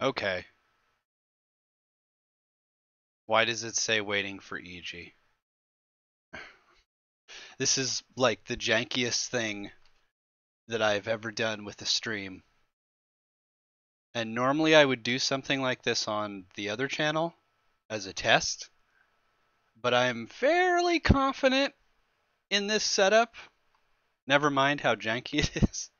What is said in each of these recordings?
Okay. Why does it say waiting for Egee? This is like the jankiest thing that I've ever done with a stream. And normally I would do something like this on the other channel as a test, but I'm fairly confident in this setup. Never mind how janky it is.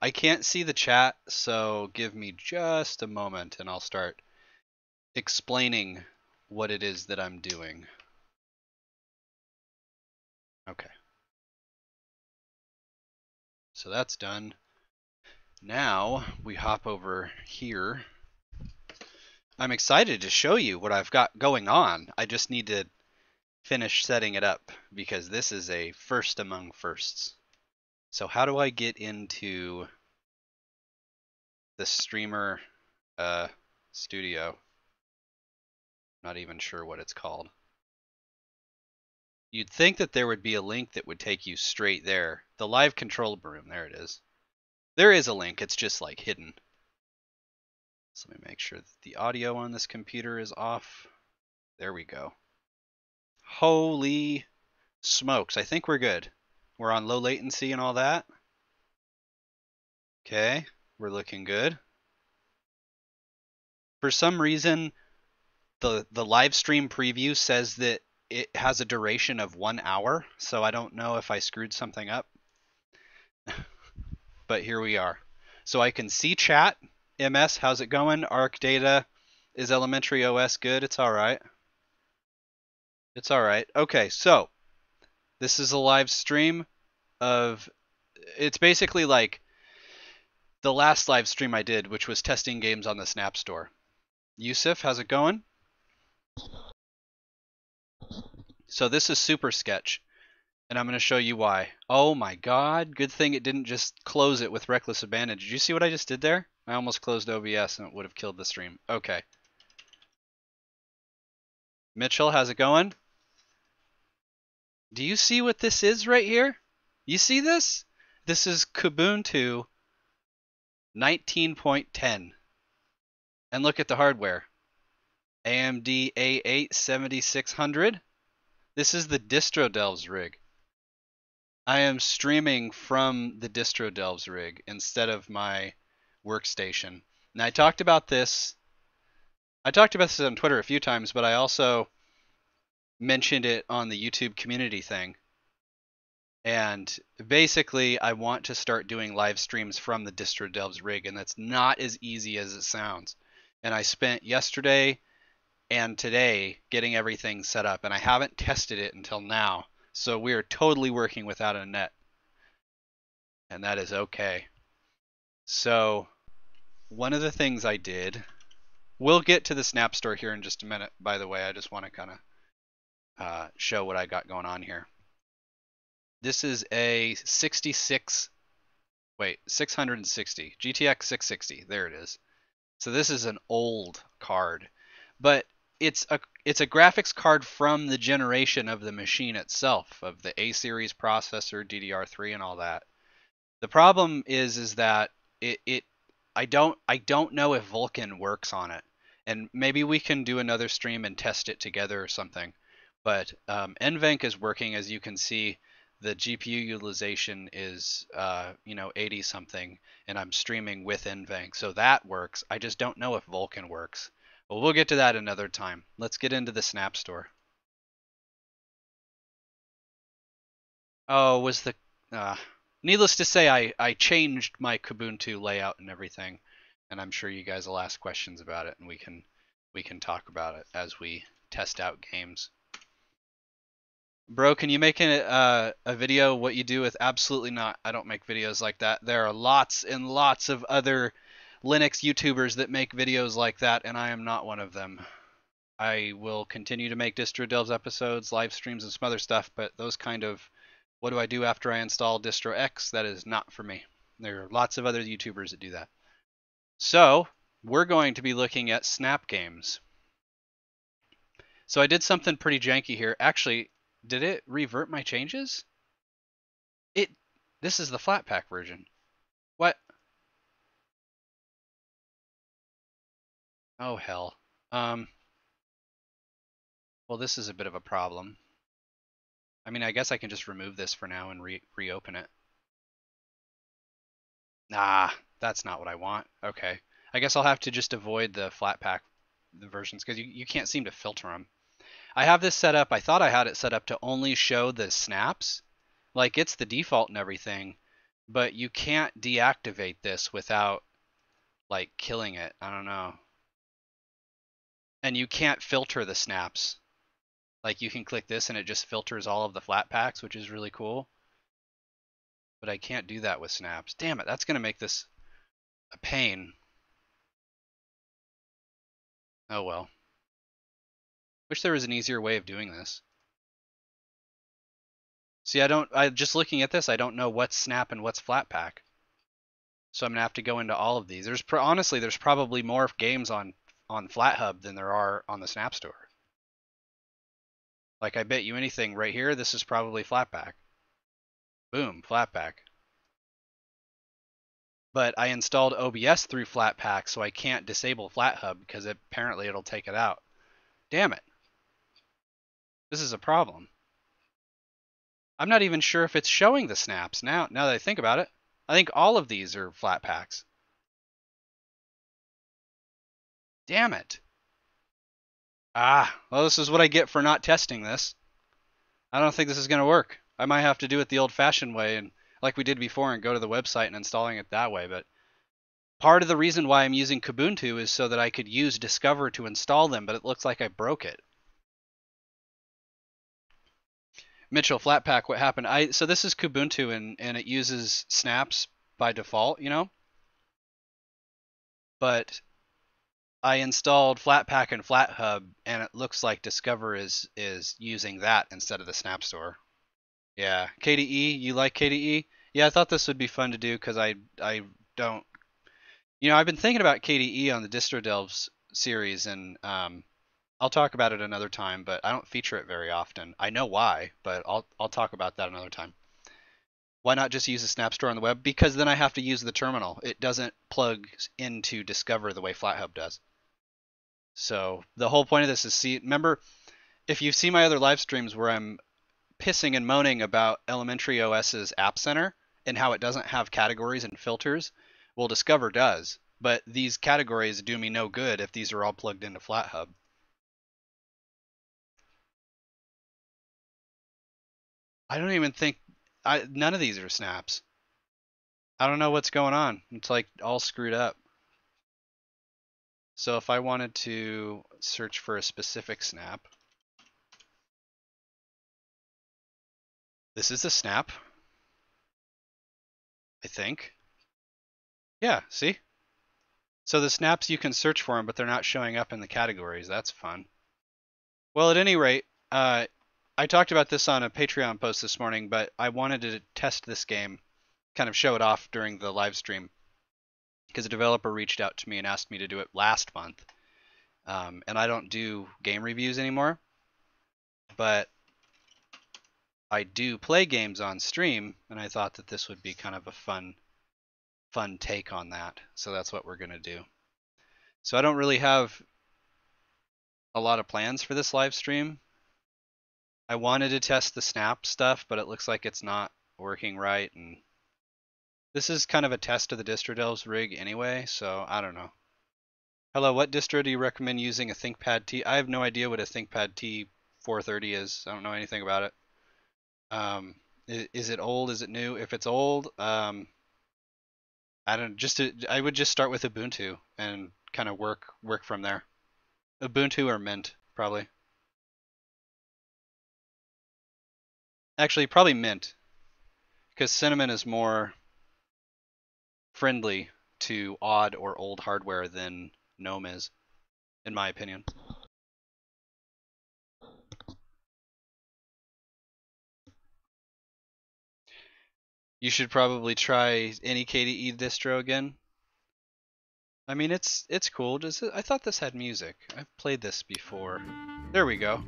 I can't see the chat, so give me just a moment and I'll start explaining what it is that I'm doing. Okay. So that's done. Now we hop over here. I'm excited to show you what I've got going on. I just need to finish setting it up because this is a first among firsts. So how do I get into the streamer uh, studio? Not even sure what it's called. You'd think that there would be a link that would take you straight there. The live control room, there it is. There is a link, it's just like hidden. So let me make sure that the audio on this computer is off. There we go. Holy smokes, I think we're good. We're on low latency and all that. Okay, we're looking good. For some reason, the the live stream preview says that it has a duration of one hour, so I don't know if I screwed something up. but here we are. So I can see chat. MS, how's it going? Arc data. Is elementary OS good? It's all right. It's all right. Okay, so this is a live stream of. It's basically like the last live stream I did, which was testing games on the Snap Store. Yusuf, how's it going? So this is Super Sketch, and I'm going to show you why. Oh my god, good thing it didn't just close it with Reckless Abandon. Did you see what I just did there? I almost closed OBS and it would have killed the stream. Okay. Mitchell, how's it going? Do you see what this is right here? You see this? This is Kubuntu 19.10. And look at the hardware. AMD A8 7600. This is the DistroDelves rig. I am streaming from the DistroDelves rig instead of my workstation. And I talked about this. I talked about this on Twitter a few times, but I also mentioned it on the YouTube community thing. And basically, I want to start doing live streams from the DistroDelves rig, and that's not as easy as it sounds. And I spent yesterday and today getting everything set up, and I haven't tested it until now. So we are totally working without a net, and that is okay. So one of the things I did, we'll get to the Snap Store here in just a minute. By the way, I just want to kind of uh, show what I got going on here. This is a 66, wait, 660 GTX 660. There it is. So this is an old card, but it's a it's a graphics card from the generation of the machine itself, of the A series processor, DDR3, and all that. The problem is is that it, it I don't I don't know if Vulkan works on it, and maybe we can do another stream and test it together or something. But um, NVENC is working, as you can see. The GPU utilization is, uh, you know, 80 something, and I'm streaming with NVENC, so that works. I just don't know if Vulkan works. But we'll get to that another time. Let's get into the Snap Store. Oh, was the... Uh, needless to say, I, I changed my Kubuntu layout and everything, and I'm sure you guys will ask questions about it, and we can we can talk about it as we test out games. Bro, can you make a, uh, a video what you do with? Absolutely not. I don't make videos like that. There are lots and lots of other Linux YouTubers that make videos like that, and I am not one of them. I will continue to make distro delves episodes, live streams, and some other stuff, but those kind of what do I do after I install Distro X, that is not for me. There are lots of other YouTubers that do that. So, we're going to be looking at Snap games. So I did something pretty janky here. Actually, did it revert my changes? It, this is the Flatpak version. What? Oh hell. Um. Well, this is a bit of a problem. I mean, I guess I can just remove this for now and re reopen it. Nah, that's not what I want. Okay. I guess I'll have to just avoid the Flatpak the versions because you, you can't seem to filter them. I have this set up. I thought I had it set up to only show the snaps. Like it's the default and everything, but you can't deactivate this without like killing it. I don't know. And you can't filter the snaps. Like you can click this and it just filters all of the flat packs, which is really cool. But I can't do that with snaps. Damn it, that's going to make this a pain. Oh well. Wish there was an easier way of doing this. See, I don't, I just looking at this, I don't know what's snap and what's Flatpak. So I'm gonna have to go into all of these. There's honestly, there's probably more games on on FlatHub than there are on the Snap Store. Like I bet you anything right here, this is probably Flatpak. Boom, Flatpak. But I installed OBS through Flatpak, so I can't disable FlatHub because apparently it'll take it out. Damn it. This is a problem. I'm not even sure if it's showing the snaps now, now that I think about it. I think all of these are flat packs. Damn it. Ah, well this is what I get for not testing this. I don't think this is going to work. I might have to do it the old-fashioned way and like we did before and go to the website and installing it that way, but part of the reason why I'm using Kubuntu is so that I could use Discover to install them, but it looks like I broke it. Mitchell Flatpak, what happened? I so this is Kubuntu and and it uses snaps by default, you know. But I installed Flatpak and FlatHub, and it looks like Discover is is using that instead of the Snap Store. Yeah, KDE. You like KDE? Yeah, I thought this would be fun to do because I I don't. You know, I've been thinking about KDE on the Distro Delves series, and um, I'll talk about it another time, but I don't feature it very often. I know why, but I'll I'll talk about that another time. Why not just use a Snap Store on the web? Because then I have to use the terminal. It doesn't plug into Discover the way FlatHub does. So the whole point of this is see. Remember, if you see my other live streams where I'm pissing and moaning about Elementary OS's App Center and how it doesn't have categories and filters, well, Discover does. But these categories do me no good if these are all plugged into FlatHub. I don't even think I none of these are snaps. I don't know what's going on. It's like all screwed up. So if I wanted to search for a specific snap, this is a snap. I think. Yeah, see? So the snaps you can search for them, but they're not showing up in the categories. That's fun. Well, at any rate, uh, I talked about this on a Patreon post this morning, but I wanted to test this game, kind of show it off during the live stream, because a developer reached out to me and asked me to do it last month. Um, and I don't do game reviews anymore, but I do play games on stream, and I thought that this would be kind of a fun, fun take on that. So that's what we're gonna do. So I don't really have a lot of plans for this live stream. I wanted to test the snap stuff, but it looks like it's not working right. And this is kind of a test of the DistroDelves rig anyway, so I don't know. Hello, what distro do you recommend using a ThinkPad T? I have no idea what a ThinkPad T430 is. I don't know anything about it. Um, is, is, it old? Is it new? If it's old, um, I don't just to, I would just start with Ubuntu and kind of work work from there. Ubuntu or Mint, probably. Actually, probably Mint, because Cinnamon is more friendly to odd or old hardware than GNOME is, in my opinion. You should probably try any KDE distro again. I mean, it's it's cool. Does it, I thought this had music. I've played this before. There we go.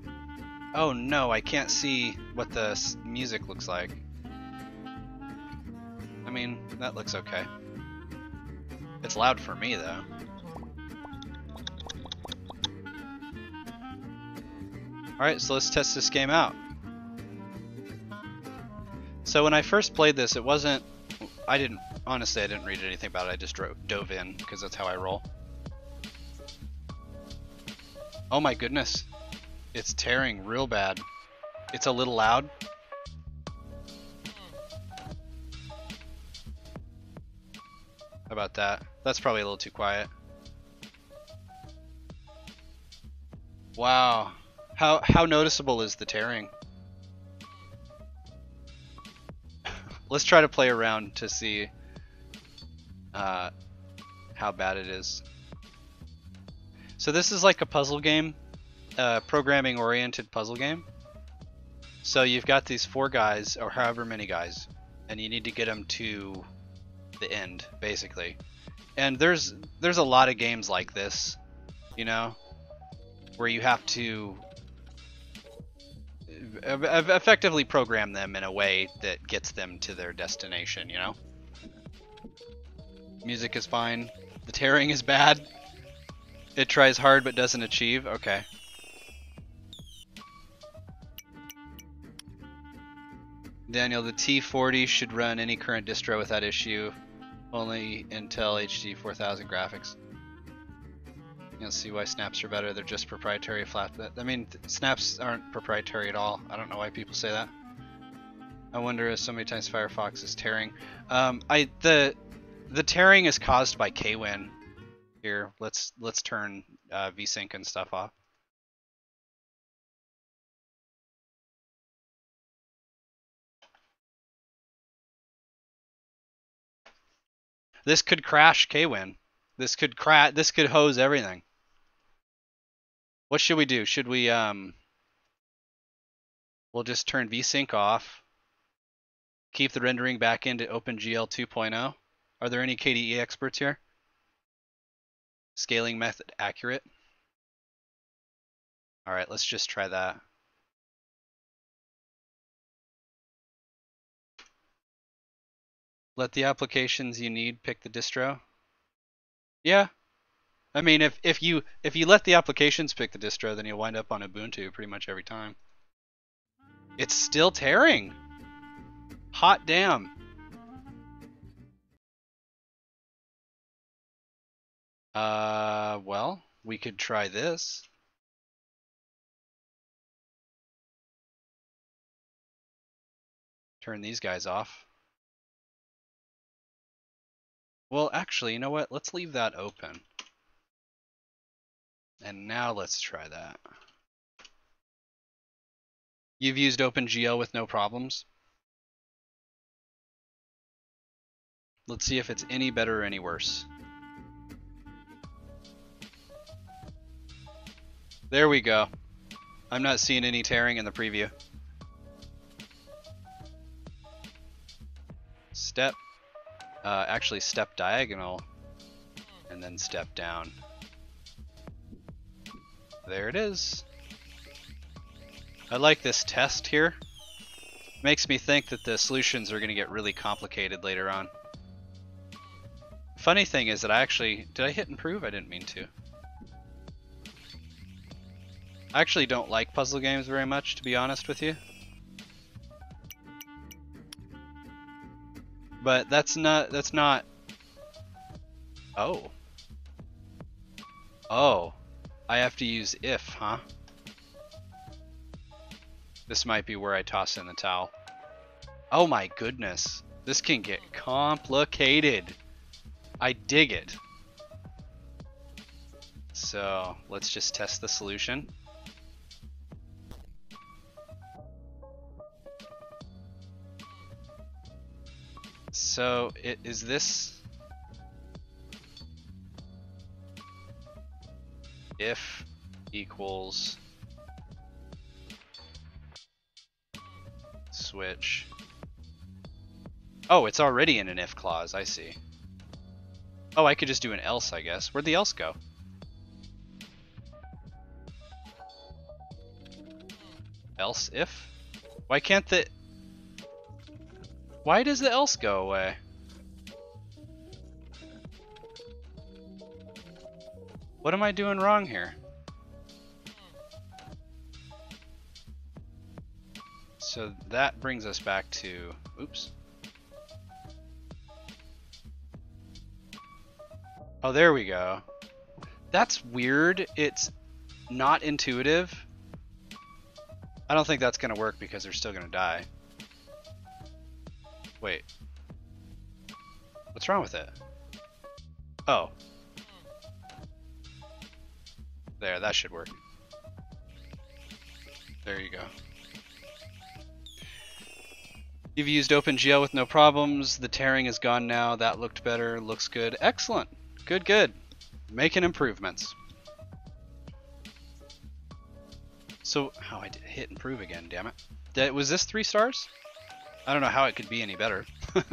Oh no, I can't see what the music looks like. I mean, that looks okay. It's loud for me, though. Alright, so let's test this game out. So when I first played this, it wasn't... I didn't... Honestly, I didn't read anything about it. I just drove, dove in, because that's how I roll. Oh my goodness. It's tearing real bad. It's a little loud. How about that? That's probably a little too quiet. Wow. How how noticeable is the tearing? Let's try to play around to see uh, how bad it is. So this is like a puzzle game, programming oriented puzzle game. So you've got these four guys, or however many guys, and you need to get them to the end, basically. And there's there's a lot of games like this, you know, where you have to effectively program them in a way that gets them to their destination, you know? Music is fine. The tearing is bad. It tries hard but doesn't achieve. Okay. Daniel, the T40 should run any current distro without issue. Only Intel HD 4000 graphics. You'll see why snaps are better. They're just proprietary flat. I mean, snaps aren't proprietary at all. I don't know why people say that. I wonder if so many times Firefox is tearing. Um, I the the tearing is caused by KWin. Here, let's let's turn uh, VSync and stuff off. This could crash KWin. This could crash. This could hose everything. What should we do? Should we, um, we'll just turn VSync off, keep the rendering back into OpenGL 2.0. Are there any KDE experts here? Scaling method accurate? All right, let's just try that. Let the applications you need pick the distro. Yeah, I mean, if if you if you let the applications pick the distro, then you'll wind up on Ubuntu pretty much every time. It's still tearing. Hot damn. Uh, well, we could try this. Turn these guys off. Well, actually, you know what? Let's leave that open. And now let's try that. You've used OpenGL with no problems? Let's see if it's any better or any worse. There we go. I'm not seeing any tearing in the preview. Step, uh, actually step diagonal, and then step down. There it is. I like this test here. Makes me think that the solutions are going to get really complicated later on. Funny thing is that I actually... Did I hit improve? I didn't mean to. I actually don't like puzzle games very much, to be honest with you. But that's not... That's not... Oh. Oh. I have to use if, huh? This might be where I toss in the towel. Oh my goodness. This can get complicated. I dig it. So let's just test the solution. So it, is this if equals switch. Oh, it's already in an if clause, I see. Oh, I could just do an else, I guess. Where'd the else go? Else if? Why can't the... Why does the else go away? What am I doing wrong here? So that brings us back to, oops. Oh, there we go. That's weird. It's not intuitive. I don't think that's going to work because they're still going to die. Wait. What's wrong with it? Oh. There, that should work. There you go. You've used OpenGL with no problems. The tearing is gone now. That looked better. Looks good. Excellent. Good, good. Making improvements. So, how oh, I hit improve again, damn it. Was this three stars? I don't know how it could be any better.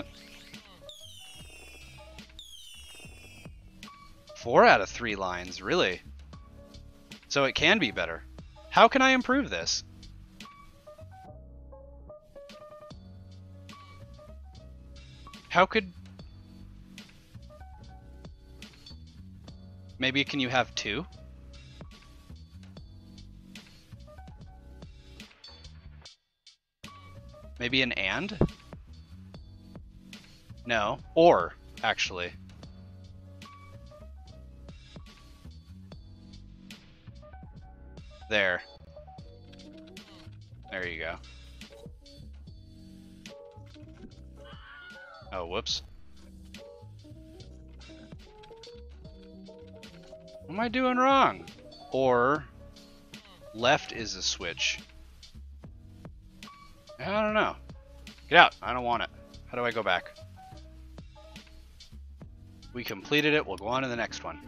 Four out of three lines, really? So it can be better. How can I improve this? How could... Maybe can you have two? Maybe an and? No. Or, actually. There. There you go. Oh, whoops. What am I doing wrong? Or left is a switch. I don't know. Get out. I don't want it. How do I go back? We completed it. We'll go on to the next one.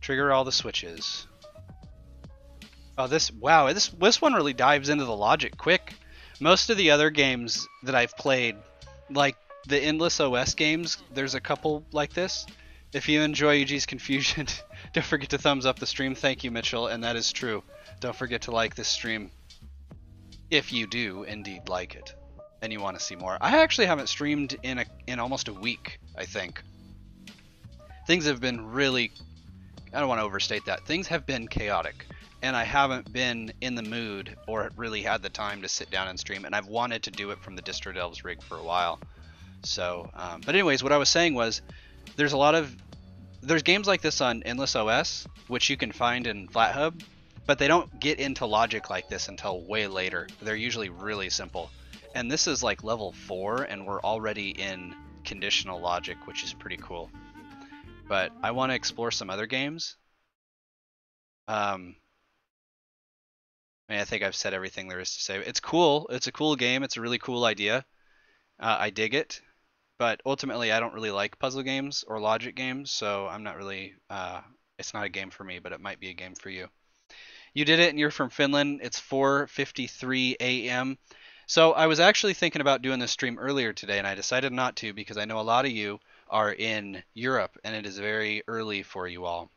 Trigger all the switches. Oh, this, wow, this, this one really dives into the logic quick. Most of the other games that I've played, like the Endless OS games, there's a couple like this. If you enjoy Egee's confusion, don't forget to thumbs up the stream. Thank you, Mitchell, and that is true. Don't forget to like this stream if you do indeed like it and you want to see more. I actually haven't streamed in a in almost a week, I think. Things have been really I don't want to overstate that. Things have been chaotic and I haven't been in the mood or really had the time to sit down and stream and I've wanted to do it from the Distro Delves rig for a while. So, um, but anyways, what I was saying was there's a lot of there's games like this on Endless OS, which you can find in FlatHub, but they don't get into logic like this until way later. They're usually really simple. And this is like level 4, and we're already in conditional logic, which is pretty cool. But I want to explore some other games. Um, I mean, I think I've said everything there is to say. It's cool. It's a cool game. It's a really cool idea. Uh, I dig it but ultimately I don't really like puzzle games or logic games, so I'm not really. Uh, it's not a game for me, but it might be a game for you. You did it, and you're from Finland. It's 4:53 a.m. So I was actually thinking about doing this stream earlier today, and I decided not to because I know a lot of you are in Europe, and it is very early for you all.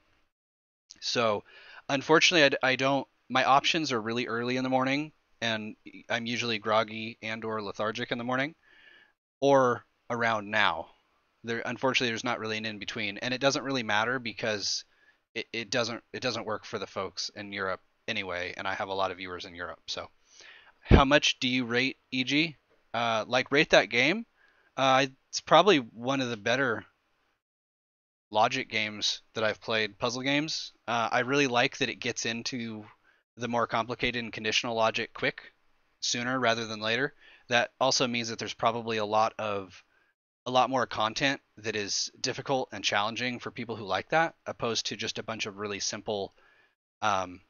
So unfortunately, I, I don't. My options are really early in the morning, and I'm usually groggy and/or lethargic in the morning, or around now. There, unfortunately, there's not really an in between, and it doesn't really matter because it, it doesn't it doesn't work for the folks in Europe anyway, and I have a lot of viewers in Europe. So, how much do you rate Egee? Uh, like rate that game. Uh, it's probably one of the better logic games that I've played, puzzle games. Uh, I really like that it gets into the more complicated and conditional logic quick, sooner rather than later. That also means that there's probably a lot of a lot more content that is difficult and challenging for people who like that, opposed to just a bunch of really simple, um,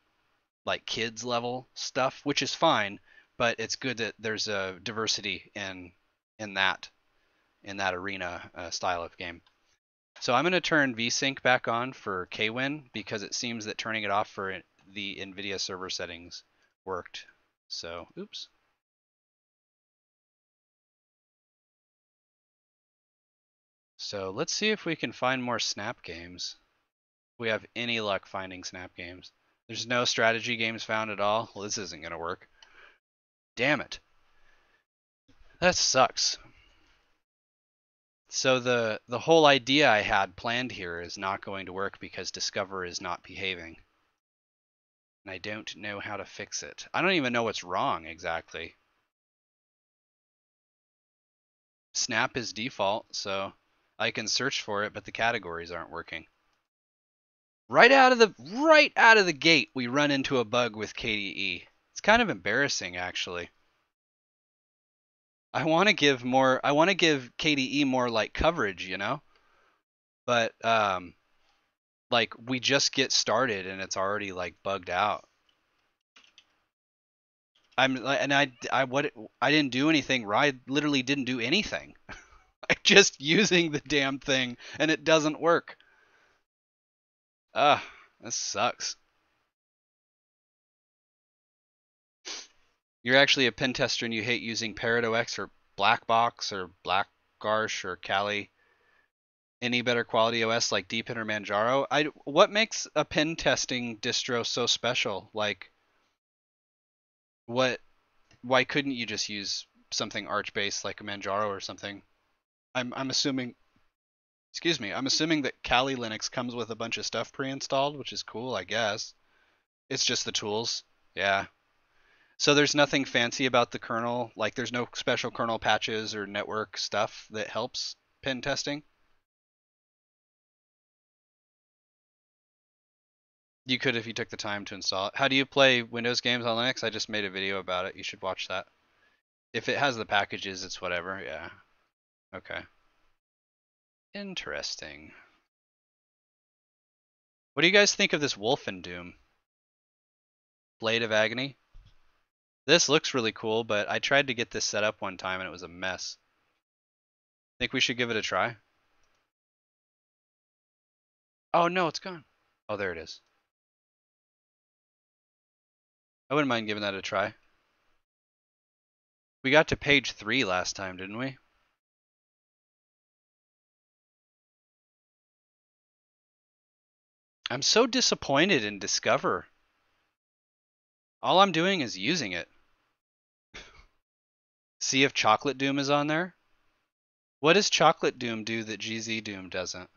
like kids level stuff, which is fine. But it's good that there's a diversity in in that in that arena uh, style of game. So I'm going to turn VSync back on for KWin because it seems that turning it off for the NVIDIA server settings worked. So, oops. So let's see if we can find more Snap games. We have any luck finding Snap games. There's no strategy games found at all. Well, this isn't going to work. Damn it. That sucks. So the the whole idea I had planned here is not going to work because Discover is not behaving. And I don't know how to fix it. I don't even know what's wrong exactly. Snap is default, so I can search for it, but the categories aren't working. Right out of the right out of the gate, we run into a bug with KDE. It's kind of embarrassing actually. I want to give more I want to give KDE more like coverage, you know? But um like we just get started and it's already like bugged out. I'm and I I what I didn't do anything. I literally didn't do anything. Just using the damn thing and it doesn't work. Ah, this sucks. You're actually a pen tester and you hate using ParrotOS or Blackbox or Blackguard or Kali. Any better quality OS like Deepin or Manjaro? I what makes a pen testing distro so special? Like what why couldn't you just use something arch based like Manjaro or something? I'm I'm assuming excuse me, I'm assuming that Kali Linux comes with a bunch of stuff pre-installed, which is cool, I guess. It's just the tools. Yeah. So there's nothing fancy about the kernel, like there's no special kernel patches or network stuff that helps pen testing. You could if you took the time to install it. How do you play Windows games on Linux? I just made a video about it. You should watch that. If it has the packages, it's whatever. Yeah. Okay. Interesting. What do you guys think of this Wolfendoom? Blade of Agony? This looks really cool, but I tried to get this set up one time and it was a mess. Think we should give it a try? Oh no, it's gone. Oh, there it is. I wouldn't mind giving that a try. We got to page three last time, didn't we? I'm so disappointed in Discover. All I'm doing is using it. See if Chocolate Doom is on there. What does Chocolate Doom do that GZ Doom doesn't?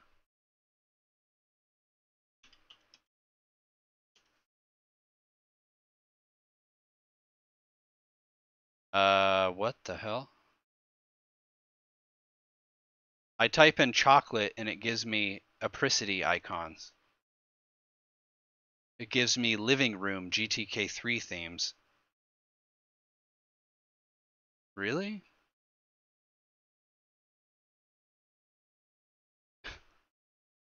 Uh, what the hell? I type in chocolate and it gives me apricity icons. It gives me living room GTK3 themes. Really?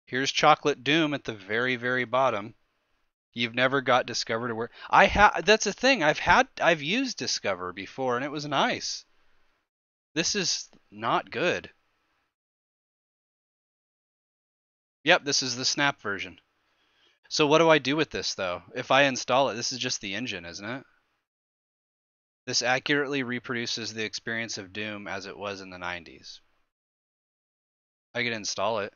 Here's Chocolate Doom at the very, very bottom. You've never got Discover to work. I have. That's the thing. I've had. I've used Discover before, and it was nice. This is not good. Yep, this is the Snap version. So what do I do with this though? If I install it, this is just the engine, isn't it? This accurately reproduces the experience of Doom as it was in the 90s. I can install it.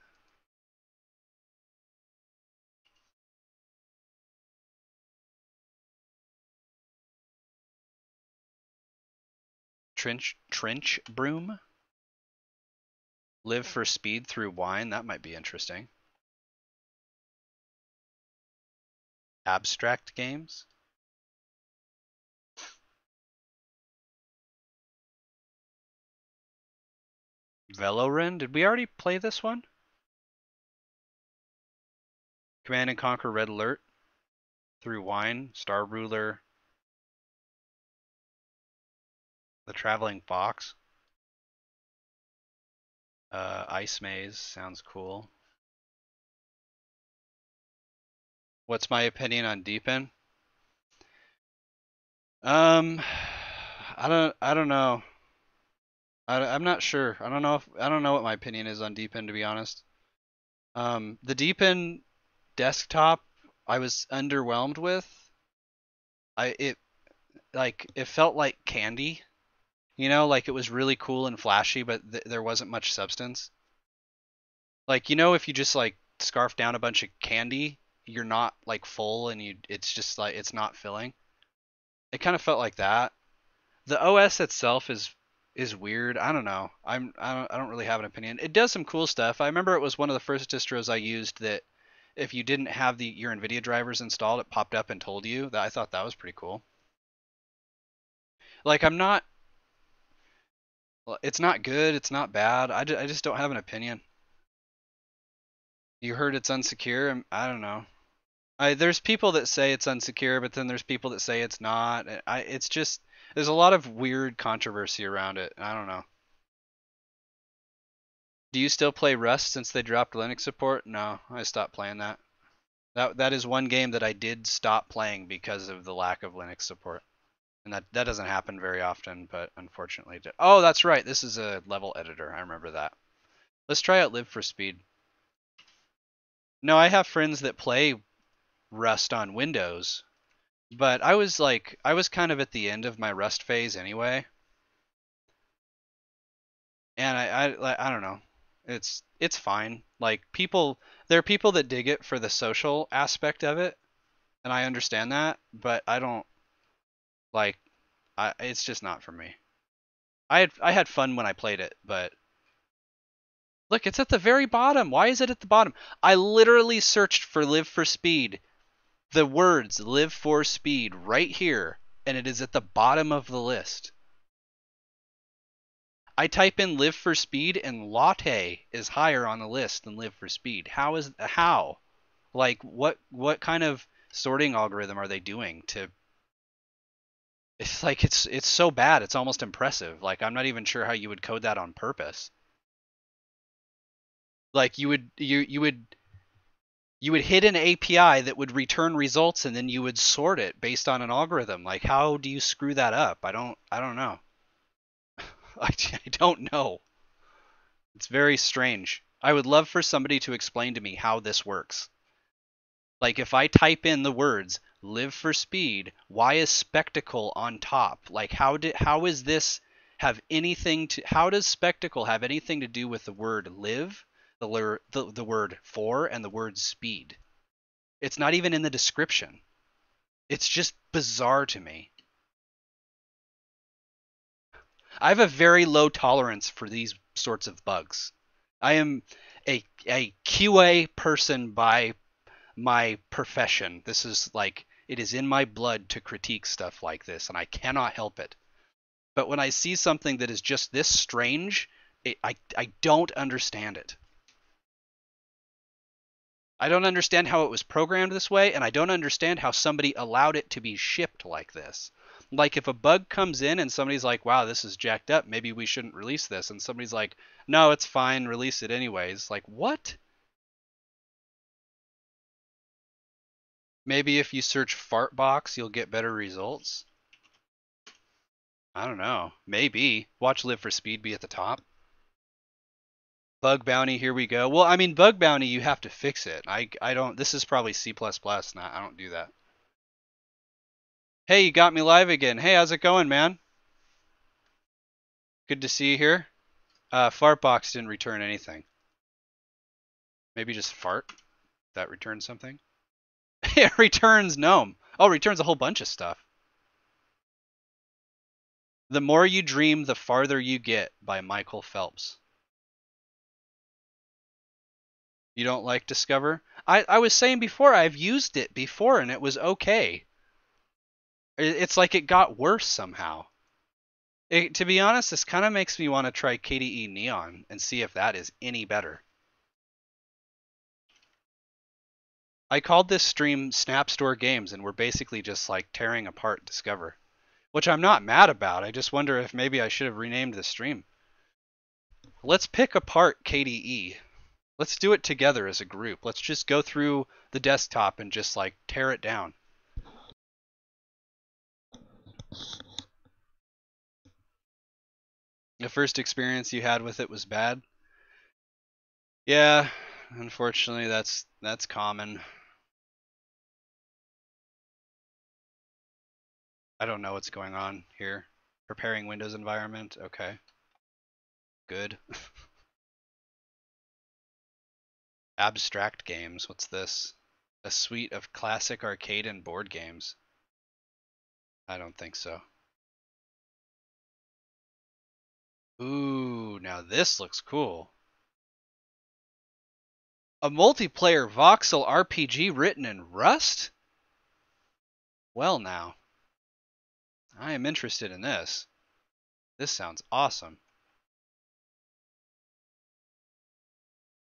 Trench trench broom. Live for speed through wine. That might be interesting. Abstract games. Veloren? Did we already play this one? Command and Conquer Red Alert. Through Wine. Star Ruler. The Traveling Fox. Uh, Ice Maze sounds cool. What's my opinion on Deepin? Um, I don't, I don't know. I, I'm not sure. I don't know if I don't know what my opinion is on Deepin to be honest. Um, the Deepin desktop I was underwhelmed with. I it like it felt like candy you know, like it was really cool and flashy, but th- there wasn't much substance. Like, you know, if you just like scarf down a bunch of candy, you're not like full and you it's just like it's not filling. It kind of felt like that. The OS itself is is weird. I don't know. I'm I don't I don't really have an opinion. It does some cool stuff. I remember it was one of the first distros I used that if you didn't have the your NVIDIA drivers installed, it popped up and told you. That I thought that was pretty cool. Like I'm not it's not good, it's not bad. I, ju- I just don't have an opinion. You heard it's unsecure. I don't know. I there's people that say it's unsecure, but then there's people that say it's not. I it's just there's a lot of weird controversy around it. I don't know. Do you still play Rust since they dropped Linux support? No, I stopped playing that. That that is one game that I did stop playing because of the lack of Linux support. And that that doesn't happen very often, but unfortunately did. Oh, that's right. This is a level editor. I remember that. Let's try out Live for Speed. No, I have friends that play Rust on Windows, but I was like I was kind of at the end of my Rust phase anyway. And I I I don't know. It's it's fine. Like people there are people that dig it for the social aspect of it, and I understand that, but I don't like I it's just not for me. I had I had fun when I played it, but look, it's at the very bottom. Why is it at the bottom? I literally searched for live for speed. The words live for speed right here, and it is at the bottom of the list. I type in live for speed and latte is higher on the list than live for speed. How is how? Like what what kind of sorting algorithm are they doing to it's like it's it's so bad, it's almost impressive. Like I'm not even sure how you would code that on purpose. Like you would you you would you would hit an API that would return results and then you would sort it based on an algorithm. Like how do you screw that up? I don't I don't know. I, I don't know. It's very strange. I would love for somebody to explain to me how this works. Like if I type in the words live for speed, why is spectacle on top? Like how did how is this have anything to how does spectacle have anything to do with the word live, the the, the word for and the word speed? It's not even in the description. It's just bizarre to me. I have a very low tolerance for these sorts of bugs. I am a a QA person by my profession. This is like it is in my blood to critique stuff like this, and I cannot help it. But when I see something that is just this strange, it, I I don't understand it. I don't understand how it was programmed this way, and I don't understand how somebody allowed it to be shipped like this. Like if a bug comes in and somebody's like, "Wow, this is jacked up. Maybe we shouldn't release this," and somebody's like, "No, it's fine. Release it anyways." Like what? Maybe if you search fartbox, you'll get better results. I don't know. Maybe. Watch Live for Speed be at the top. Bug bounty, here we go. Well, I mean, bug bounty, you have to fix it. I, I don't, this is probably C++, not, I don't do that. Hey, you got me live again. Hey, how's it going, man? Good to see you here. Uh, Fartbox didn't return anything. Maybe just fart? That returns something? it returns gnome. Oh, returns a whole bunch of stuff. The More You Dream, the Farther You Get by Michael Phelps. You don't like Discover? I, I was saying before, I've used it before and it was okay. It's like it got worse somehow. It, to be honest, this kind of makes me want to try KDE Neon and see if that is any better. I called this stream Snap Store Games, and we're basically just like tearing apart Discover, which I'm not mad about. I just wonder if maybe I should have renamed the stream. Let's pick apart KDE. Let's do it together as a group. Let's just go through the desktop and just like tear it down. The first experience you had with it was bad? Yeah, unfortunately that's that's common. I don't know what's going on here. Preparing Windows environment, okay. Good. Abstract games, what's this? A suite of classic arcade and board games. I don't think so. Ooh, now this looks cool. A multiplayer voxel RPG written in Rust? Well, now. I am interested in this. This sounds awesome.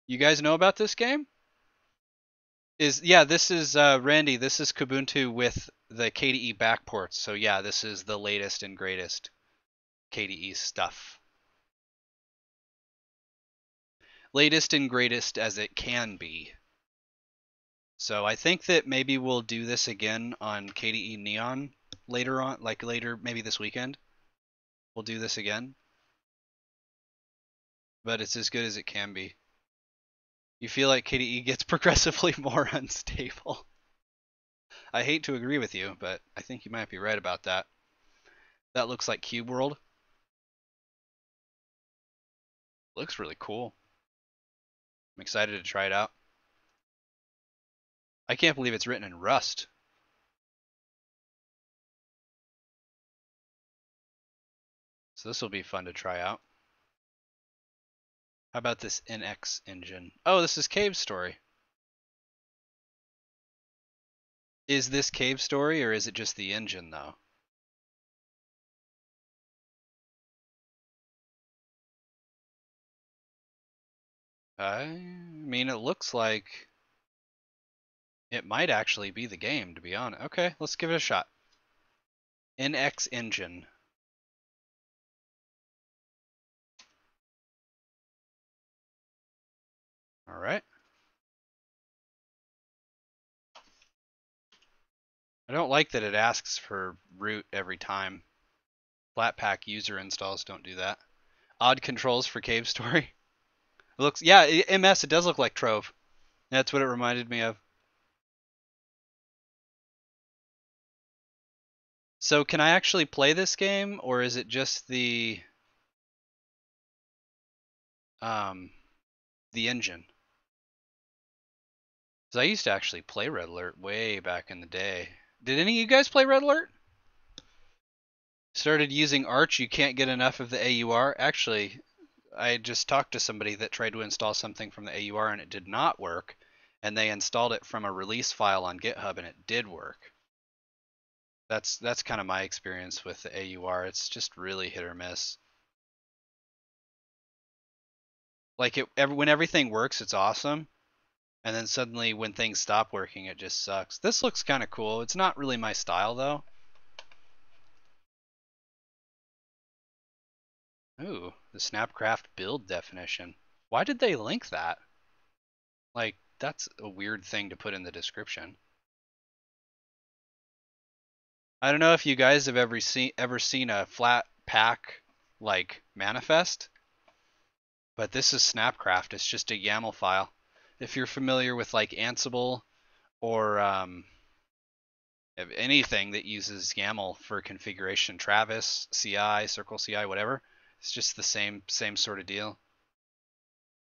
You guys know about this game? Is yeah, this is uh, Randy. This is Kubuntu with the KDE backports. So yeah, this is the latest and greatest KDE stuff. Latest and greatest as it can be. So I think that maybe we'll do this again on KDE Neon later on, like later, maybe this weekend. We'll do this again. But it's as good as it can be. You feel like KDE gets progressively more unstable. I hate to agree with you, but I think you might be right about that. That looks like Cube World. Looks really cool. I'm excited to try it out. I can't believe it's written in Rust. So this will be fun to try out. How about this NX engine? Oh, this is Cave Story. Is this Cave Story or is it just the engine though? I mean, it looks like it might actually be the game, to be honest. Okay, let's give it a shot. NX Engine. All right. I don't like that it asks for root every time. Flatpak user installs don't do that. Odd controls for Cave Story. It looks, yeah, MS, it does look like Trove. That's what it reminded me of. So can I actually play this game, or is it just the um, the engine? Because I used to actually play Red Alert way back in the day. Did any of you guys play Red Alert? Started using Arch. You can't get enough of the AUR. Actually, I just talked to somebody that tried to install something from the AUR and it did not work. And they installed it from a release file on GitHub and it did work. That's that's kind of my experience with the AUR. It's just really hit or miss. Like it, when everything works, it's awesome and then suddenly when things stop working it just sucks. This looks kind of cool. It's not really my style though. Ooh, the Snapcraft build definition. Why did they link that? Like, that's a weird thing to put in the description. I don't know if you guys have ever seen ever seen a flat pack like manifest, but this is Snapcraft. It's just a YAML file if you're familiar with like Ansible or um, anything that uses YAML for configuration, Travis, CI, Circle CI, whatever, it's just the same same sort of deal.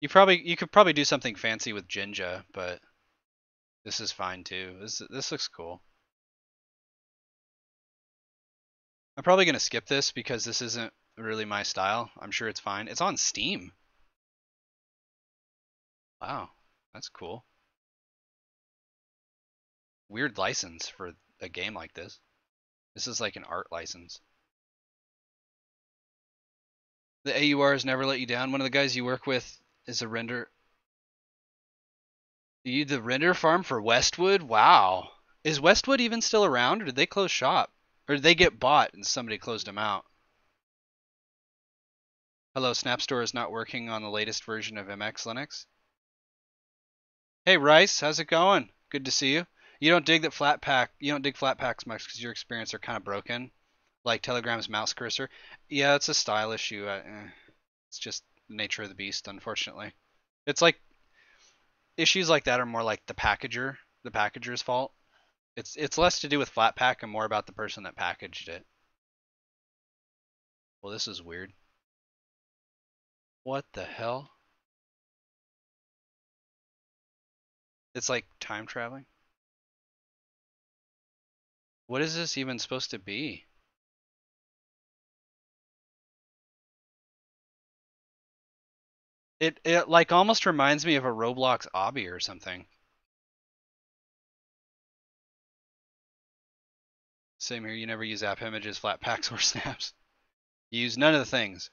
You probably you could probably do something fancy with Jinja, but this is fine too. This this looks cool. I'm probably gonna skip this because this isn't really my style. I'm sure it's fine. It's on Steam. Wow. That's cool. Weird license for a game like this. This is like an art license. The AUR has never let you down. One of the guys you work with is a render. You the render farm for Westwood? Wow. Is Westwood even still around or did they close shop? Or did they get bought and somebody closed them out? Hello, Snapstore is not working on the latest version of MX Linux. Hey Rice, how's it going? Good to see you. You don't dig that Flatpak. You don't dig Flatpaks much because your experience are kind of broken, like Telegram's mouse cursor. Yeah, it's a style issue. Uh, eh, it's just the nature of the beast, unfortunately. It's like issues like that are more like the packager, the packager's fault. It's it's less to do with Flatpak and more about the person that packaged it. Well, this is weird. What the hell? It's like time traveling. What is this even supposed to be? It it like almost reminds me of a Roblox obby or something. Same here. You never use app images, Flatpaks, or snaps. You use none of the things.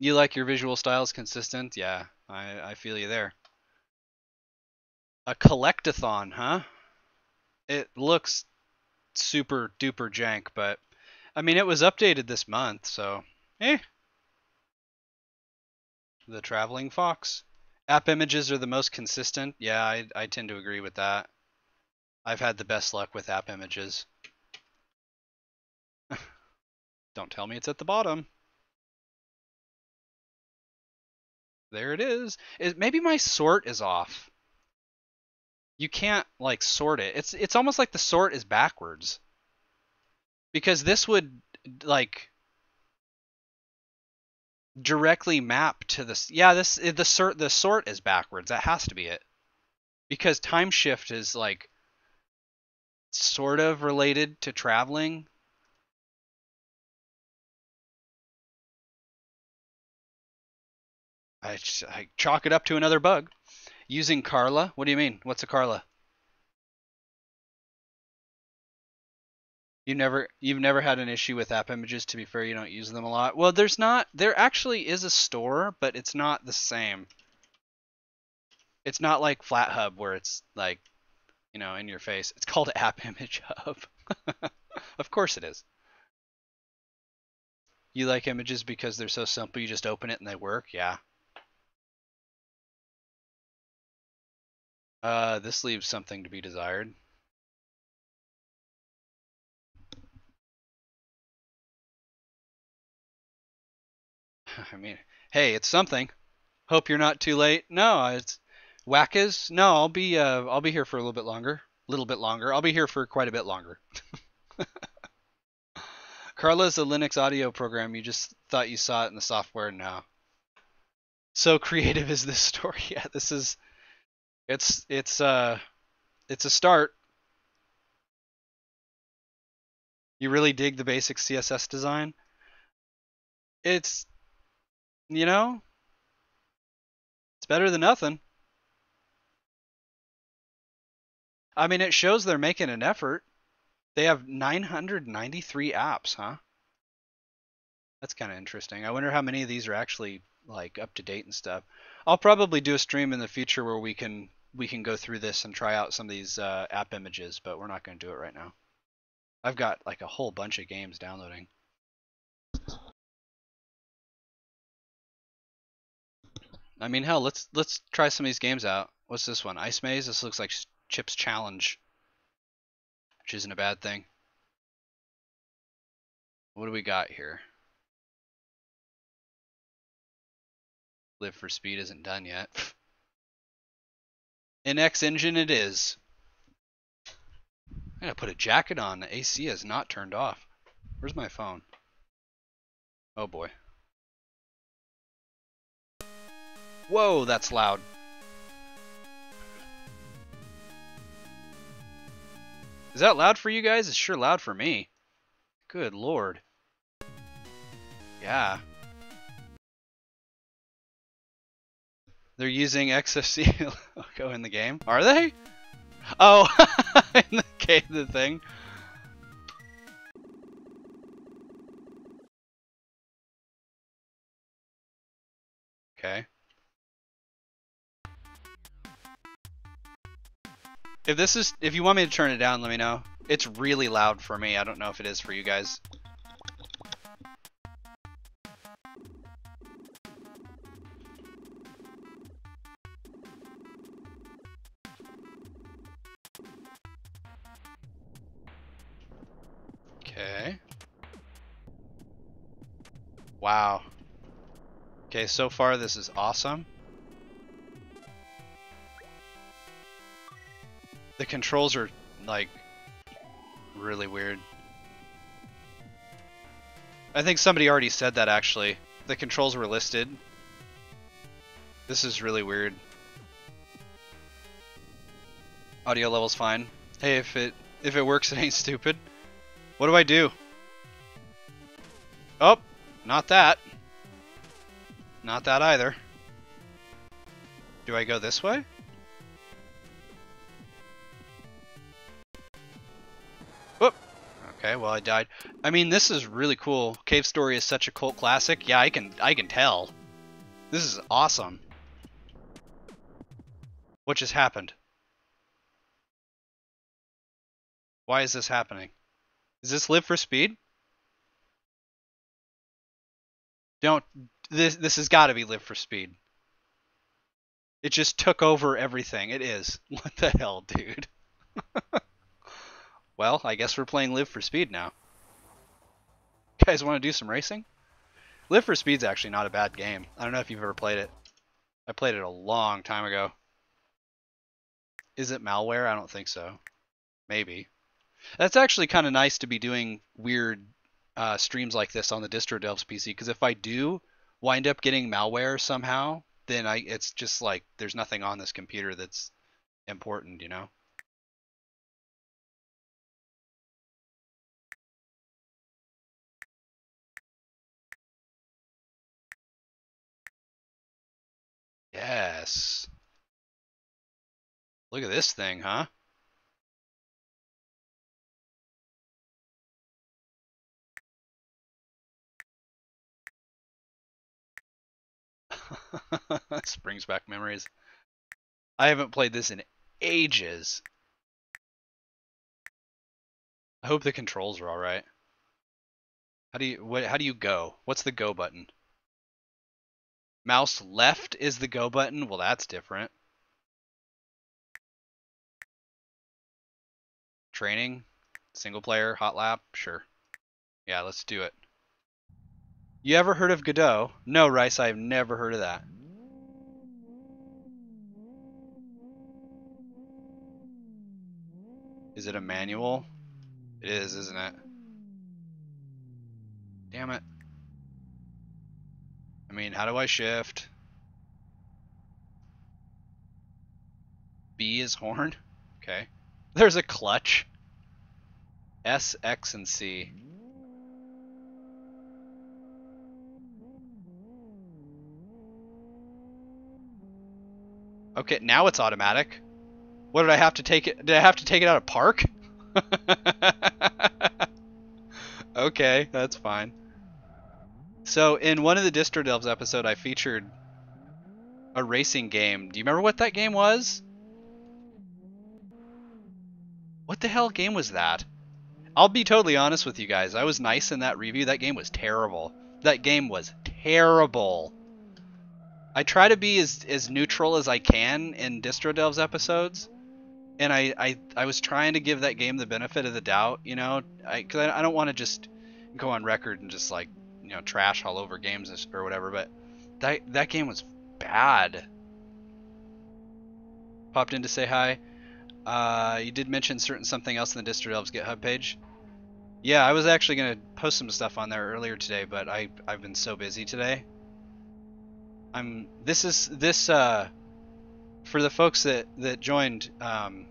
You like your visual styles consistent? Yeah, I, I feel you there. A collectathon, huh? It looks super duper jank, but I mean, it was updated this month, so eh. The Traveling Fox. App images are the most consistent. Yeah, I, I tend to agree with that. I've had the best luck with app images. Don't tell me it's at the bottom. There it is. It, maybe my sort is off. You can't like sort it. It's it's almost like the sort is backwards. Because this would like directly map to this. Yeah, this eh, the sort the sort is backwards. That has to be it. Because time shift is like sort of related to traveling. I, just, I chalk it up to another bug. Using Carla? What do you mean? What's a Carla? You never you've never had an issue with app images to be fair you don't use them a lot. Well, there's not there actually is a store, but it's not the same. It's not like FlatHub where it's like you know, in your face. It's called App Image Hub. of course it is. You like images because they're so simple, you just open it and they work? Yeah. Uh, this leaves something to be desired. I mean, hey, it's something. Hope you're not too late. No, it's Wackas? No, I'll be uh, I'll be here for a little bit longer. A little bit longer. I'll be here for quite a bit longer. Carla is a Linux audio program. You just thought you saw it in the software. No. So creative is this story. Yeah, this is. It's it's uh, it's a start. You really dig the basic CSS design. It's, you know, it's better than nothing. I mean, it shows they're making an effort. They have 993 apps, huh? That's kind of interesting. I wonder how many of these are actually like up to date and stuff. I'll probably do a stream in the future where we can we can go through this and try out some of these uh, app images, but we're not going to do it right now. I've got like a whole bunch of games downloading. I mean, hell, let's let's try some of these games out. What's this one? Ice Maze. This looks like Chip's challenge, which isn't a bad thing. What do we got here? Live for Speed isn't done yet. NX engine it is. I gotta put a jacket on. The AC is not turned off. Where's my phone? Oh boy. Whoa, that's loud. Is that loud for you guys? It's sure loud for me. Good lord. Yeah. They're using XFC logo in the game. Are they? Oh, in the the thing. Okay. If this is, if you want me to turn it down, let me know. It's really loud for me. I don't know if it is for you guys. Wow. Okay, so far this is awesome. The controls are, like, really weird. I think somebody already said that, actually. The controls were listed. This is really weird. Audio level's fine. Hey, if it if it works, it ain't stupid. What do I do? Oh, not that. not that either. Do I go this way? Whoop. Okay, well I died. I mean, this is really cool. Cave Story is such a cult classic. Yeah, I can I can tell. This is awesome. What just happened? Why is this happening? Is this live for speed? Don't this this has got to be live for speed. It just took over everything. It is. What the hell, dude? well, I guess we're playing live for speed now. You guys want to do some racing? Live for Speed's actually not a bad game. I don't know if you've ever played it. I played it a long time ago. Is it malware? I don't think so. Maybe. That's actually kind of nice to be doing weird uh, streams like this on the Distro Delves PC because if I do wind up getting malware somehow, then I it's just like there's nothing on this computer that's important, you know. Yes. Look at this thing, huh? this brings back memories. I haven't played this in ages. I hope the controls are all right. How do you what how do you go? What's the go button? Mouse left is the go button? Well, that's different. Training, single player, hot lap, sure. Yeah, let's do it. You ever heard of Godot? No, Rice, I've never heard of that. Is it a manual? It is, isn't it? Damn it. I mean, how do I shift? B is horn? Okay. There's a clutch. S, X, and C. Okay, now it's automatic. What did I have to take it? Did I have to take it out of park? okay, that's fine. So in one of the Distro Delves episode, I featured a racing game. Do you remember what that game was? What the hell game was that? I'll be totally honest with you guys. I was nice in that review. That game was terrible. That game was terrible. I try to be as, as neutral as I can in Distro Delves episodes, and I, I I was trying to give that game the benefit of the doubt, you know, I because I, I don't want to just go on record and just like you know trash all over games or whatever, but that that game was bad. Popped in to say hi. Uh, you did mention certain something else in the Distro Delves GitHub page. Yeah, I was actually gonna post some stuff on there earlier today, but I I've been so busy today I'm this is this uh for the folks that that joined um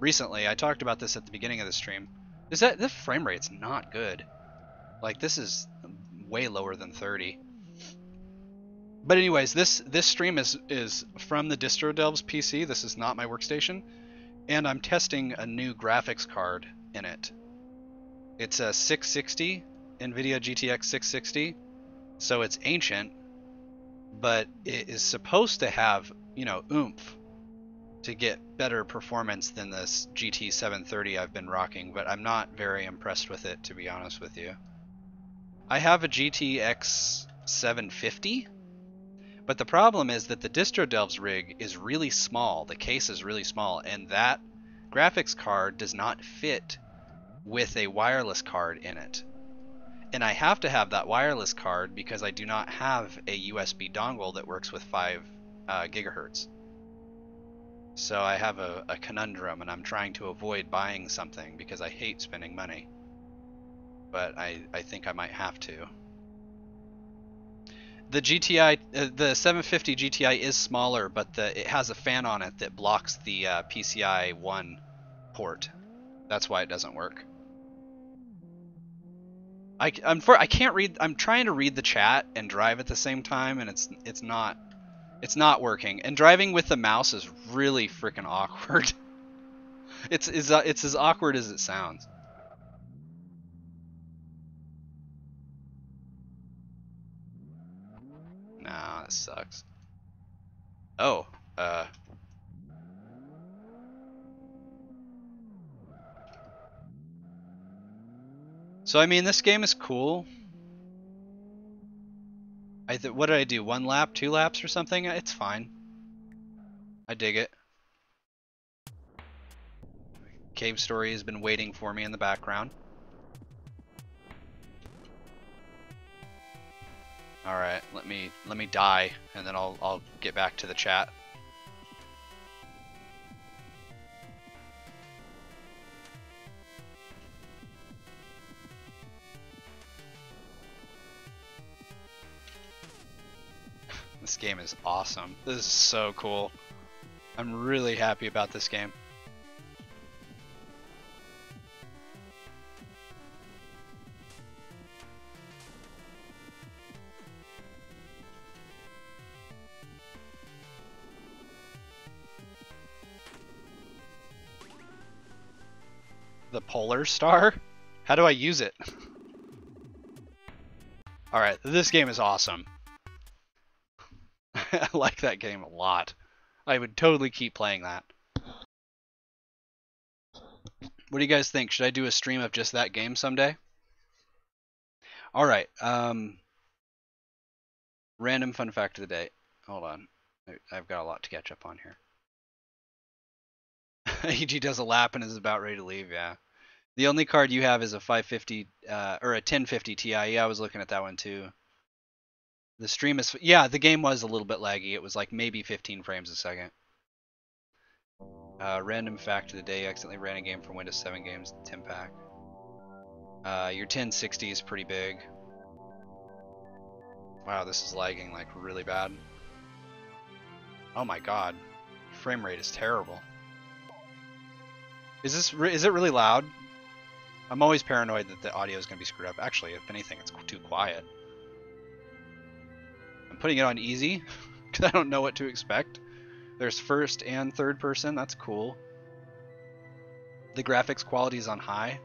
recently. I talked about this at the beginning of the stream. Is that the frame rate's not good? Like this is way lower than 30. But anyways, this this stream is is from the Distro Delves PC. This is not my workstation, and I'm testing a new graphics card in it. It's a 660 NVIDIA GTX 660, so it's ancient, but it is supposed to have, you know, oomph to get better performance than this GT 730 I've been rocking, but I'm not very impressed with it, to be honest with you. I have a GTX 750, but the problem is that the Distro Delves rig is really small. The case is really small, and that graphics card does not fit with a wireless card in it and I have to have that wireless card because I do not have a USB dongle that works with 5 uh, gigahertz. So I have a, a, conundrum and I'm trying to avoid buying something because I hate spending money. But I, I think I might have to. The GTI, uh, the 750 GTI is smaller, but the, it has a fan on it that blocks the uh, PCI 1 port. That's why it doesn't work. I I'm for I can't read. I'm trying to read the chat and drive at the same time, and it's it's not it's not working. And driving with the mouse is really freaking awkward. it's is uh, it's as awkward as it sounds. Nah, that sucks. Oh, uh. So I mean, this game is cool. I th what did I do? One lap, two laps, or something? It's fine. I dig it. Cave Story has been waiting for me in the background. All right, let me let me die, and then I'll I'll get back to the chat. This game is awesome. This is so cool. I'm really happy about this game. The Polar Star? How do I use it? Alright, this game is awesome. I like that game a lot. I would totally keep playing that. What do you guys think? Should I do a stream of just that game someday? All right. Um, random fun fact of the day. Hold on. I've got a lot to catch up on here. Egee does a lap and is about ready to leave. Yeah. The only card you have is a 550 uh, or a 1050 Ti. Yeah, I was looking at that one too. The stream is yeah, the game was a little bit laggy. It was like maybe 15 frames a second. Uh, random fact of the day: accidentally ran a game from Windows 7 games 10 pack. Uh, your 1060 is pretty big. Wow, this is lagging like really bad. Oh my god, frame rate is terrible. Is this is it really loud? I'm always paranoid that the audio is going to be screwed up. Actually, if anything, it's too quiet. I'm putting it on easy because I don't know what to expect. There's first and third person. That's cool. The graphics quality is on high.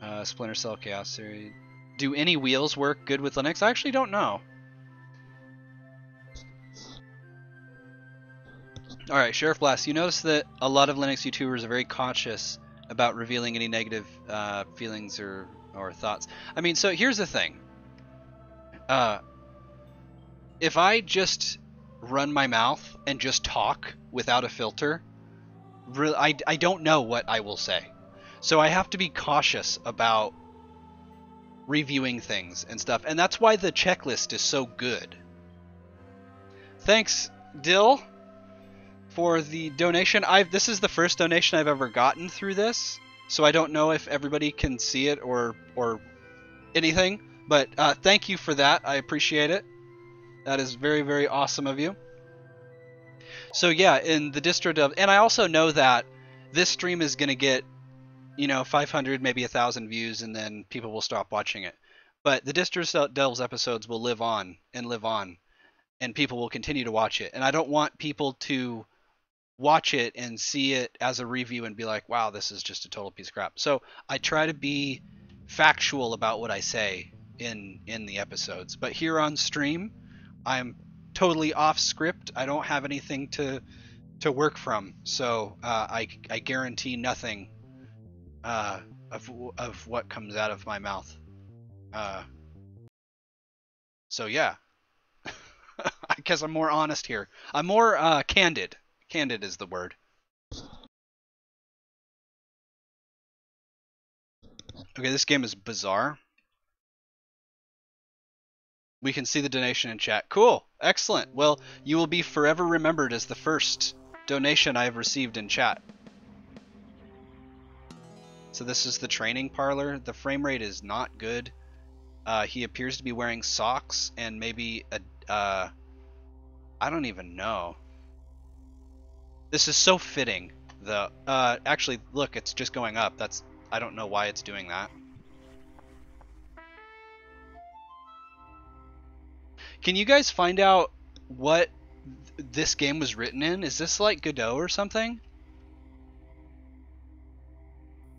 Uh, Splinter Cell Chaos Series. Do any wheels work good with Linux? I actually don't know. Alright, Sheriff Blast, you notice that a lot of Linux YouTubers are very cautious about revealing any negative uh, feelings or or thoughts. I mean, so here's the thing. Uh, if I just run my mouth and just talk without a filter, really, I, I don't know what I will say. So I have to be cautious about reviewing things and stuff. And that's why the checklist is so good. Thanks, Dill, for the donation. I've this is the first donation I've ever gotten through this. So I don't know if everybody can see it or or anything, but uh, thank you for that. I appreciate it. That is very very awesome of you. So yeah, in the distro dev, and I also know that this stream is going to get, you know, 500 maybe a thousand views, and then people will stop watching it. But the Distro Delves episodes will live on and live on, and people will continue to watch it. And I don't want people to watch it and see it as a review and be like, wow, this is just a total piece of crap. So I try to be factual about what I say in in the episodes. But here on stream, I'm totally off script. I don't have anything to to work from, so uh, I I guarantee nothing uh, of of what comes out of my mouth. Uh, so yeah, I guess I'm more honest here. I'm more uh, candid. Candid is the word. Okay, this game is bizarre. We can see the donation in chat. Cool. Excellent. Well, you will be forever remembered as the first donation I have received in chat. So this is the training parlor. The frame rate is not good. Uh, he appears to be wearing socks and maybe a... Uh, I don't even know. This is so fitting The uh, actually, look, it's just going up. That's I don't know why it's doing that. Can you guys find out what th- this game was written in? Is this like Godot or something?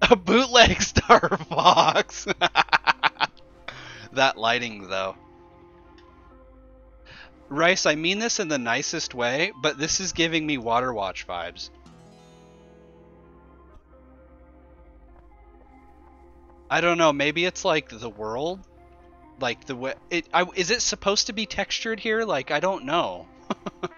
A bootleg Star Fox. that lighting, though. Rice, I mean this in the nicest way, but this is giving me Water Watch vibes. I don't know. Maybe it's like the world, like the way it. I, is it supposed to be textured here? Like I don't know.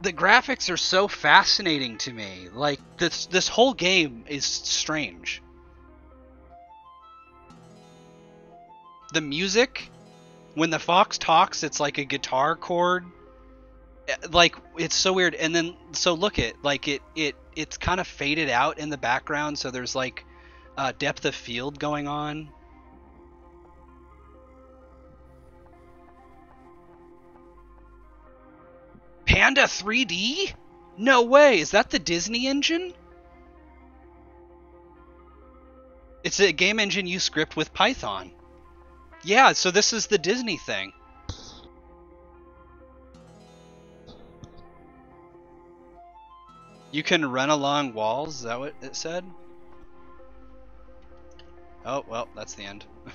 the graphics are so fascinating to me. Like this this whole game is strange. The music when the fox talks, it's like a guitar chord. Eh, like it's so weird and then so look at like it it it's kind of faded out in the background so there's like uh, depth of field going on Panda 3D? No way. Is that the Disney engine? It's a game engine you script with Python. Yeah, so this is the Disney thing. You can run along walls, is that what it said? Oh, well, that's the end.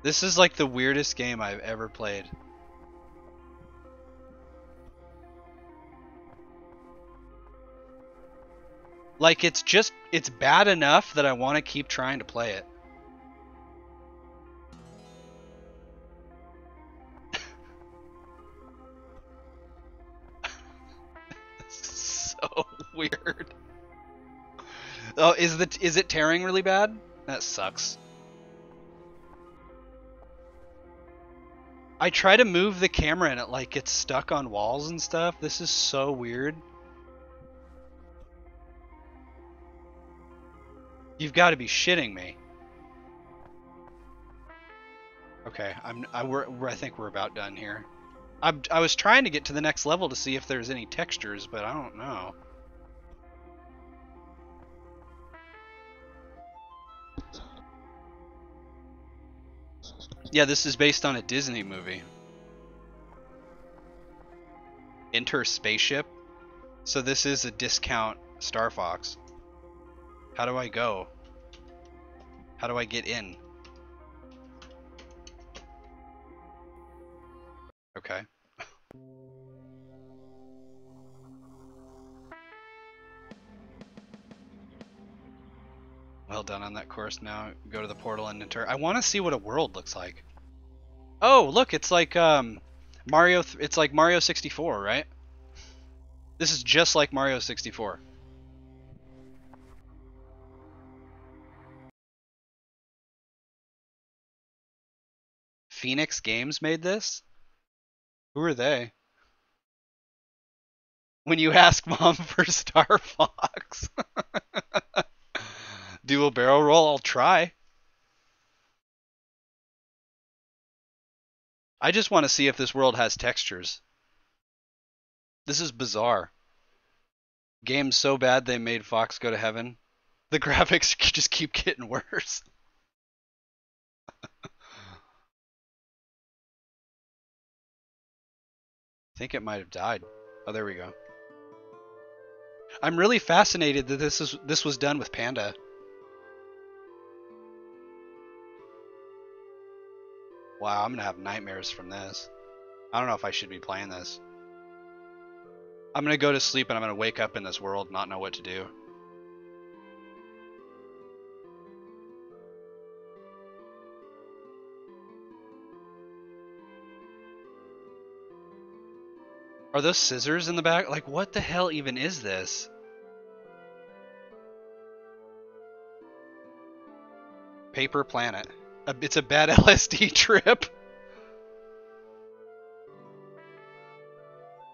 This is like the weirdest game I've ever played. Like it's just it's bad enough that I want to keep trying to play it. so weird. Oh, is the is it tearing really bad? That sucks. I try to move the camera and it like gets stuck on walls and stuff. This is so weird. You've got to be shitting me. Okay, I'm I we're, I think we're about done here. I I was trying to get to the next level to see if there's any textures, but I don't know. Yeah, this is based on a Disney movie. Enter spaceship. So this is a discount Star Fox. How do I go? How do I get in? Okay. Well done on that course. Now go to the portal and enter. I want to see what a world looks like. Oh, look, it's like um, Mario. it's like Mario 64, right? This is just like Mario 64. Phoenix Games made this? Who are they? When you ask mom for Star Fox. Dual barrel roll, I'll try. I just want to see if this world has textures. This is bizarre. Game's so bad they made Fox go to heaven. The graphics just keep getting worse. Think it might have died. Oh, there we go. I'm really fascinated that this is this was done with Panda. Wow, I'm gonna have nightmares from this. I don't know if I should be playing this. I'm gonna go to sleep and I'm gonna wake up in this world not know what to do. Are those scissors in the back? Like, what the hell even is this? Paper Planet it's a bad LSD trip.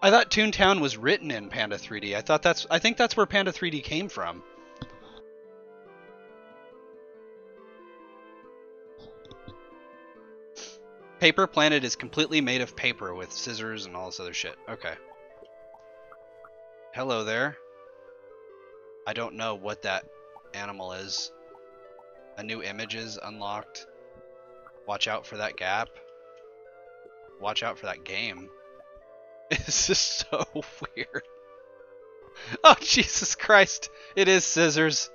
I thought Toontown was written in Panda 3D. I thought that's I think that's where Panda 3D came from. Paper Planet is completely made of paper with scissors and all this other shit. Okay. Hello there. I don't know what that animal is. A new image is unlocked. Watch out for that gap. Watch out for that game. This is so weird. Oh, Jesus Christ. It is scissors.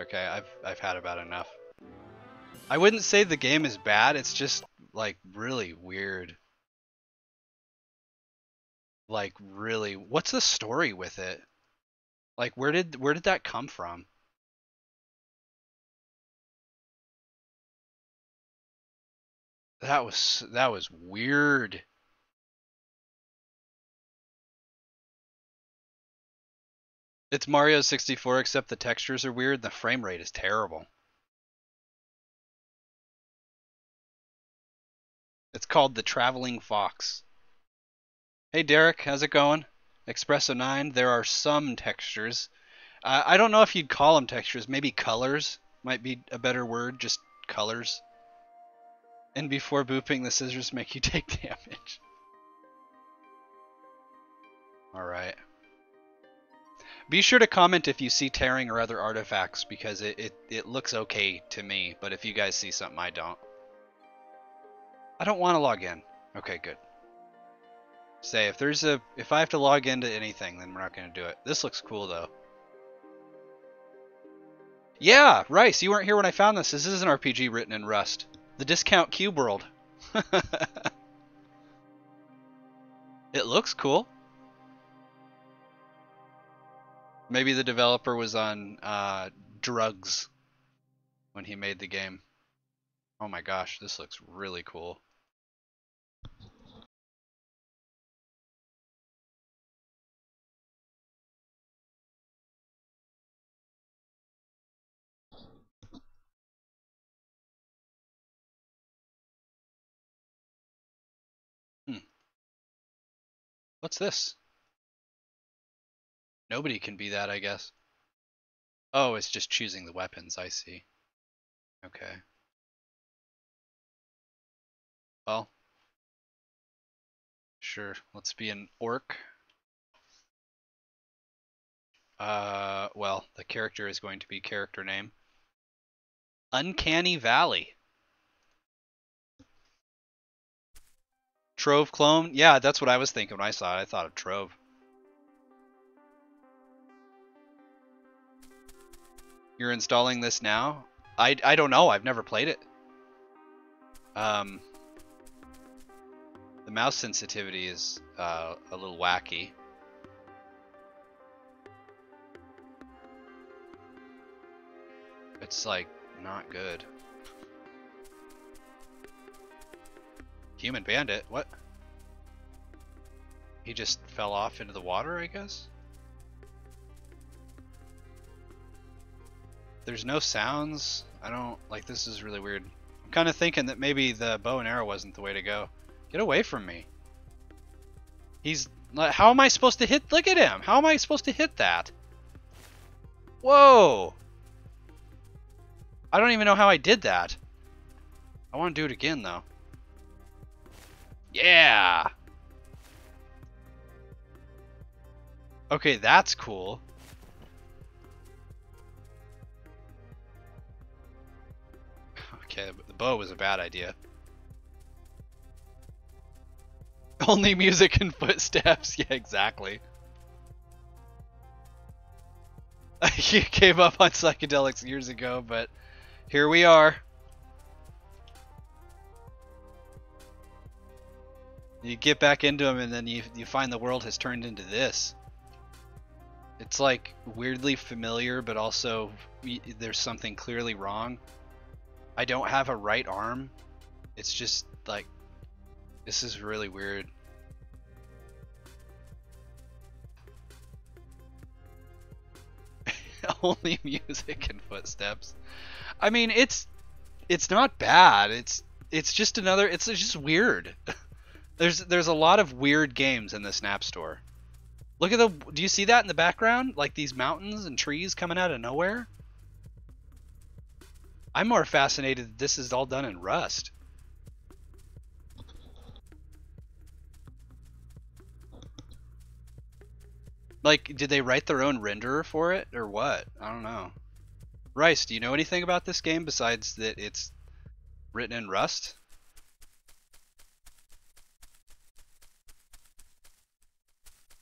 Okay, I've I've had about enough. I wouldn't say the game is bad, it's just like really weird. Like really, what's the story with it? Like where did where did that come from? That was that was weird. It's Mario 64 except the textures are weird, the frame rate is terrible. It's called The Traveling Fox. Hey Derek, how's it going? Espresso 9, there are some textures. Uh, I don't know if you'd call them textures, maybe colors might be a better word, just colors. And before booping, the scissors make you take damage. Alright. Be sure to comment if you see tearing or other artifacts, because it, it, it looks okay to me, but if you guys see something, I don't. I don't want to log in. Okay, good. Say, if there's a, if I have to log into anything, then we're not going to do it. This looks cool, though. Yeah, Rice, you weren't here when I found this. This is an RPG written in Rust. The Discount Cube World. it looks cool. Maybe the developer was on uh, drugs when he made the game. Oh my gosh, this looks really cool. What's this? Nobody can be that, I guess. Oh, it's just choosing the weapons, I see. Okay. Well. Sure, let's be an orc. Uh, well, the character is going to be character name. Uncanny Valley. Trove clone? Yeah, that's what I was thinking when I saw it. I thought of Trove. You're installing this now? I, I don't know. I've never played it. Um, the mouse sensitivity is uh, a little wacky. It's like not good. Human bandit? What? He just fell off into the water, I guess? There's no sounds. I don't like this is really weird. I'm kind of thinking that maybe the bow and arrow wasn't the way to go. Get away from me. He's how am I supposed to hit? Look at him. How am I supposed to hit that? Whoa. I don't even know how I did that. I want to do it again though. Yeah. Okay, that's cool. Okay, the bow was a bad idea. Only music and footsteps. Yeah, exactly. you gave up on psychedelics years ago, but here we are. You get back into them, and then you you find the world has turned into this. It's like weirdly familiar, but also there's something clearly wrong. I don't have a right arm. It's just like this is really weird. Only music and footsteps. I mean, it's it's not bad. It's it's just another. It's just weird. there's there's a lot of weird games in the Snap Store. Look at the. Do you see that in the background? Like these mountains and trees coming out of nowhere. I'm more fascinated that this is all done in Rust. Like, did they write their own renderer for it, or what? I don't know. Rice, do you know anything about this game besides that it's written in Rust?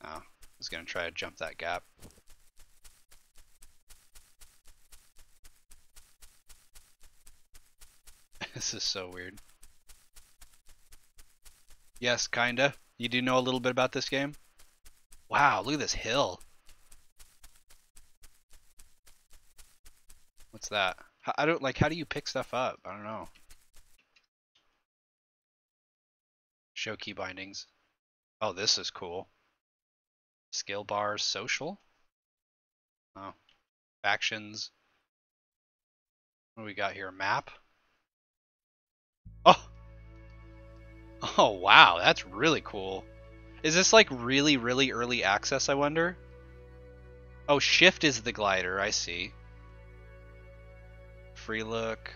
Oh, I was gonna try to jump that gap. this is so weird. Yes, kinda. You do know a little bit about this game? Wow, look at this hill. What's that? I don't like how do you pick stuff up? I don't know. Show key bindings. Oh, this is cool. Skill bars, social. Oh. Factions. What do we got here? Map. Oh! Oh, wow, that's really cool. Is this like really, really early access, I wonder? Oh, shift is the glider, I see. Free look.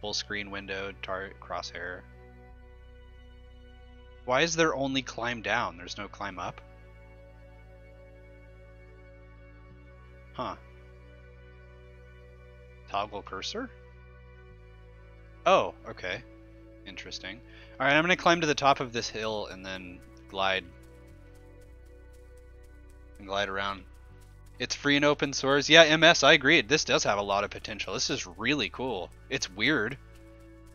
Full screen window, target, crosshair. Why is there only climb down? There's no climb up? Huh. Toggle cursor? Oh, okay. Interesting. Alright, I'm going to climb to the top of this hill and then glide. And glide around. It's free and open source. Yeah, MS, I agree. This does have a lot of potential. This is really cool. It's weird,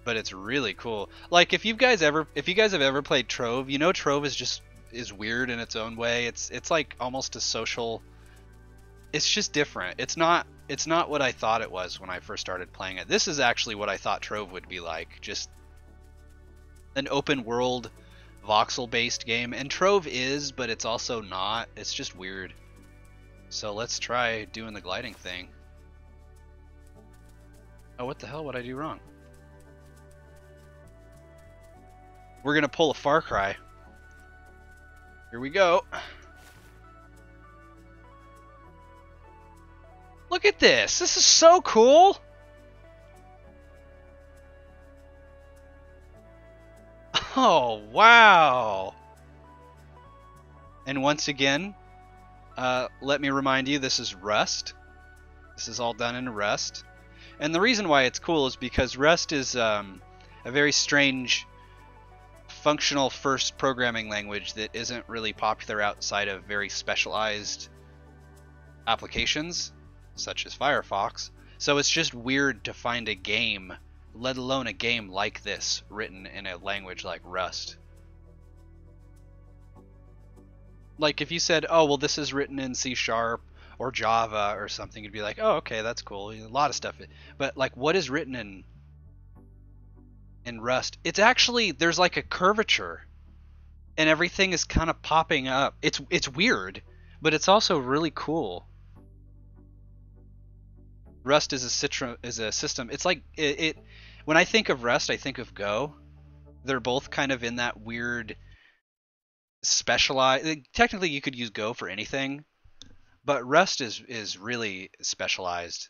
but it's really cool. Like if you guys ever if you guys have ever played Trove, you know Trove is just is weird in its own way. It's it's like almost a social it's just different. It's not it's not what I thought it was when I first started playing it. This is actually what I thought Trove would be like. Just an open world voxel based game and Trove is, but it's also not. It's just weird. So let's try doing the gliding thing. Oh, what the hell would I do wrong? We're gonna pull a Far Cry. Here we go. Look at this. This is so cool. Oh, wow. And once again, uh, let me remind you, this is Rust. This is all done in Rust. And the reason why it's cool is because Rust is um, a very strange functional first programming language that isn't really popular outside of very specialized applications, such as Firefox. So it's just weird to find a game let alone a game like this written in a language like Rust. Like if you said, "Oh, well this is written in C sharp or Java or something," you'd be like, "Oh, okay, that's cool." A lot of stuff. But like what is written in in Rust? It's actually there's like a curvature and everything is kind of popping up. It's it's weird, but it's also really cool. Rust is a citra, is a system. It's like it, it when I think of Rust, I think of Go. They're both kind of in that weird specialized. Technically, you could use Go for anything, but Rust is is really specialized.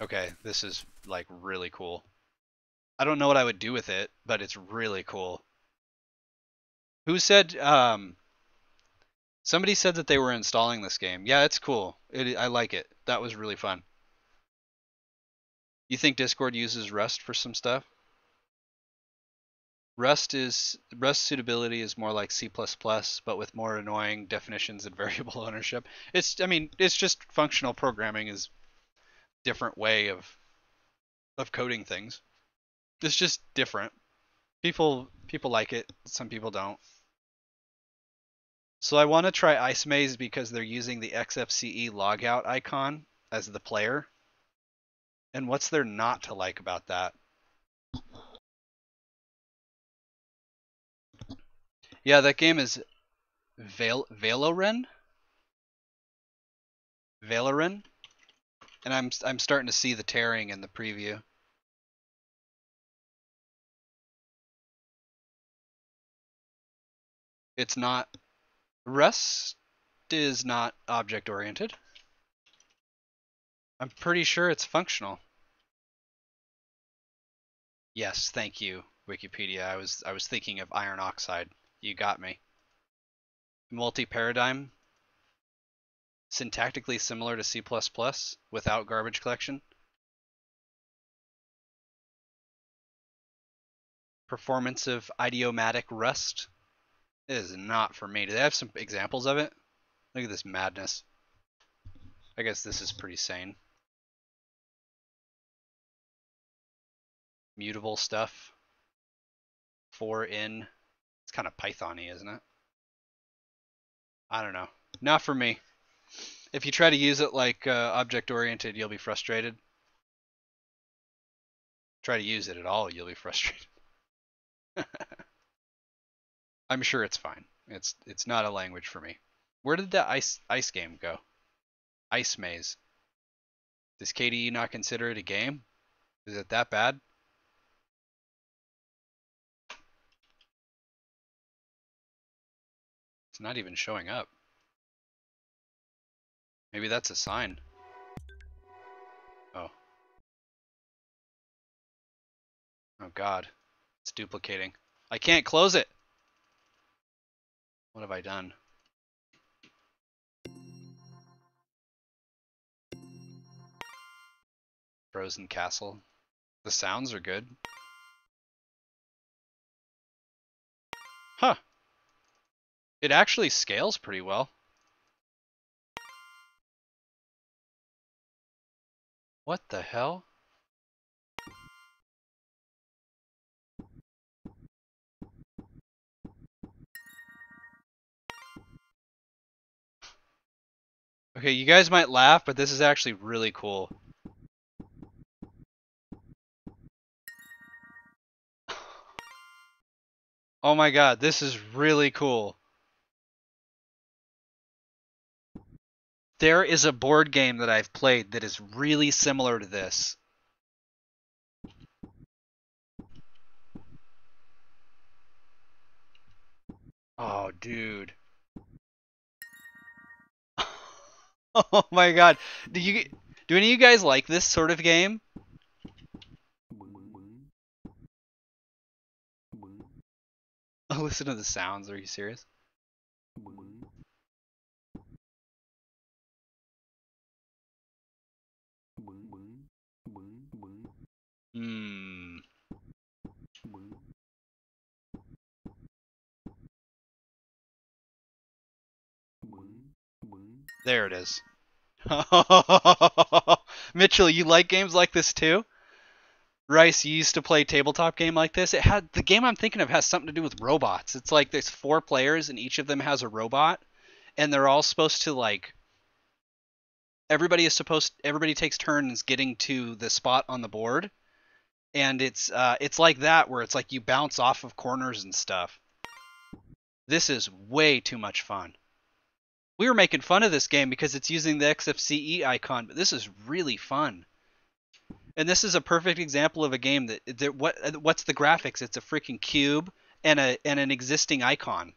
Okay, this is like really cool. I don't know what I would do with it, but it's really cool. Who said um Somebody said that they were installing this game. Yeah, it's cool. It, I like it. That was really fun. You think Discord uses Rust for some stuff? Rust is Rust suitability is more like C++, but with more annoying definitions and variable ownership. It's I mean it's just functional programming is different way of of coding things. It's just different. People people like it. Some people don't. So I want to try Ice Maze because they're using the XFCE logout icon as the player. And what's there not to like about that? Yeah, that game is Vel Veloren. Veloren. And I'm I'm starting to see the tearing in the preview. It's not Rust is not object oriented. I'm pretty sure it's functional. Yes, thank you, Wikipedia. I was I was thinking of iron oxide. You got me. Multi-paradigm. Syntactically similar to C++ without garbage collection. Performance of idiomatic rust. It is not for me. Do they have some examples of it? Look at this madness. I guess this is pretty sane. Mutable stuff. For in. It's kind of Python-y, isn't it? I don't know. Not for me. If you try to use it like uh, object-oriented, you'll be frustrated. Try to use it at all, you'll be frustrated. I'm sure it's fine. It's it's not a language for me. Where did the ice ice game go? Ice maze. Does KDE not consider it a game? Is it that bad? It's not even showing up. Maybe that's a sign. Oh. Oh god. It's duplicating. I can't close it! What have I done? Frozen Castle. The sounds are good. Huh. It actually scales pretty well. What the hell? Okay, you guys might laugh, but this is actually really cool. Oh my god, this is really cool. There is a board game that I've played that is really similar to this. Oh, dude. Oh my god. Do you do any of you guys like this sort of game? Oh, listen to the sounds. Are you serious? Hmm. There it is. Mitchell, you like games like this too? Rice, you used to play tabletop game like this. It had the game I'm thinking of has something to do with robots. It's like there's four players and each of them has a robot, and they're all supposed to like. Everybody is supposed. Everybody takes turns getting to the spot on the board, and it's uh, it's like that where it's like you bounce off of corners and stuff. This is way too much fun. We were making fun of this game because it's using the XFCE icon, but this is really fun. And this is a perfect example of a game that, that what what's the graphics? It's a freaking cube and a and an existing icon.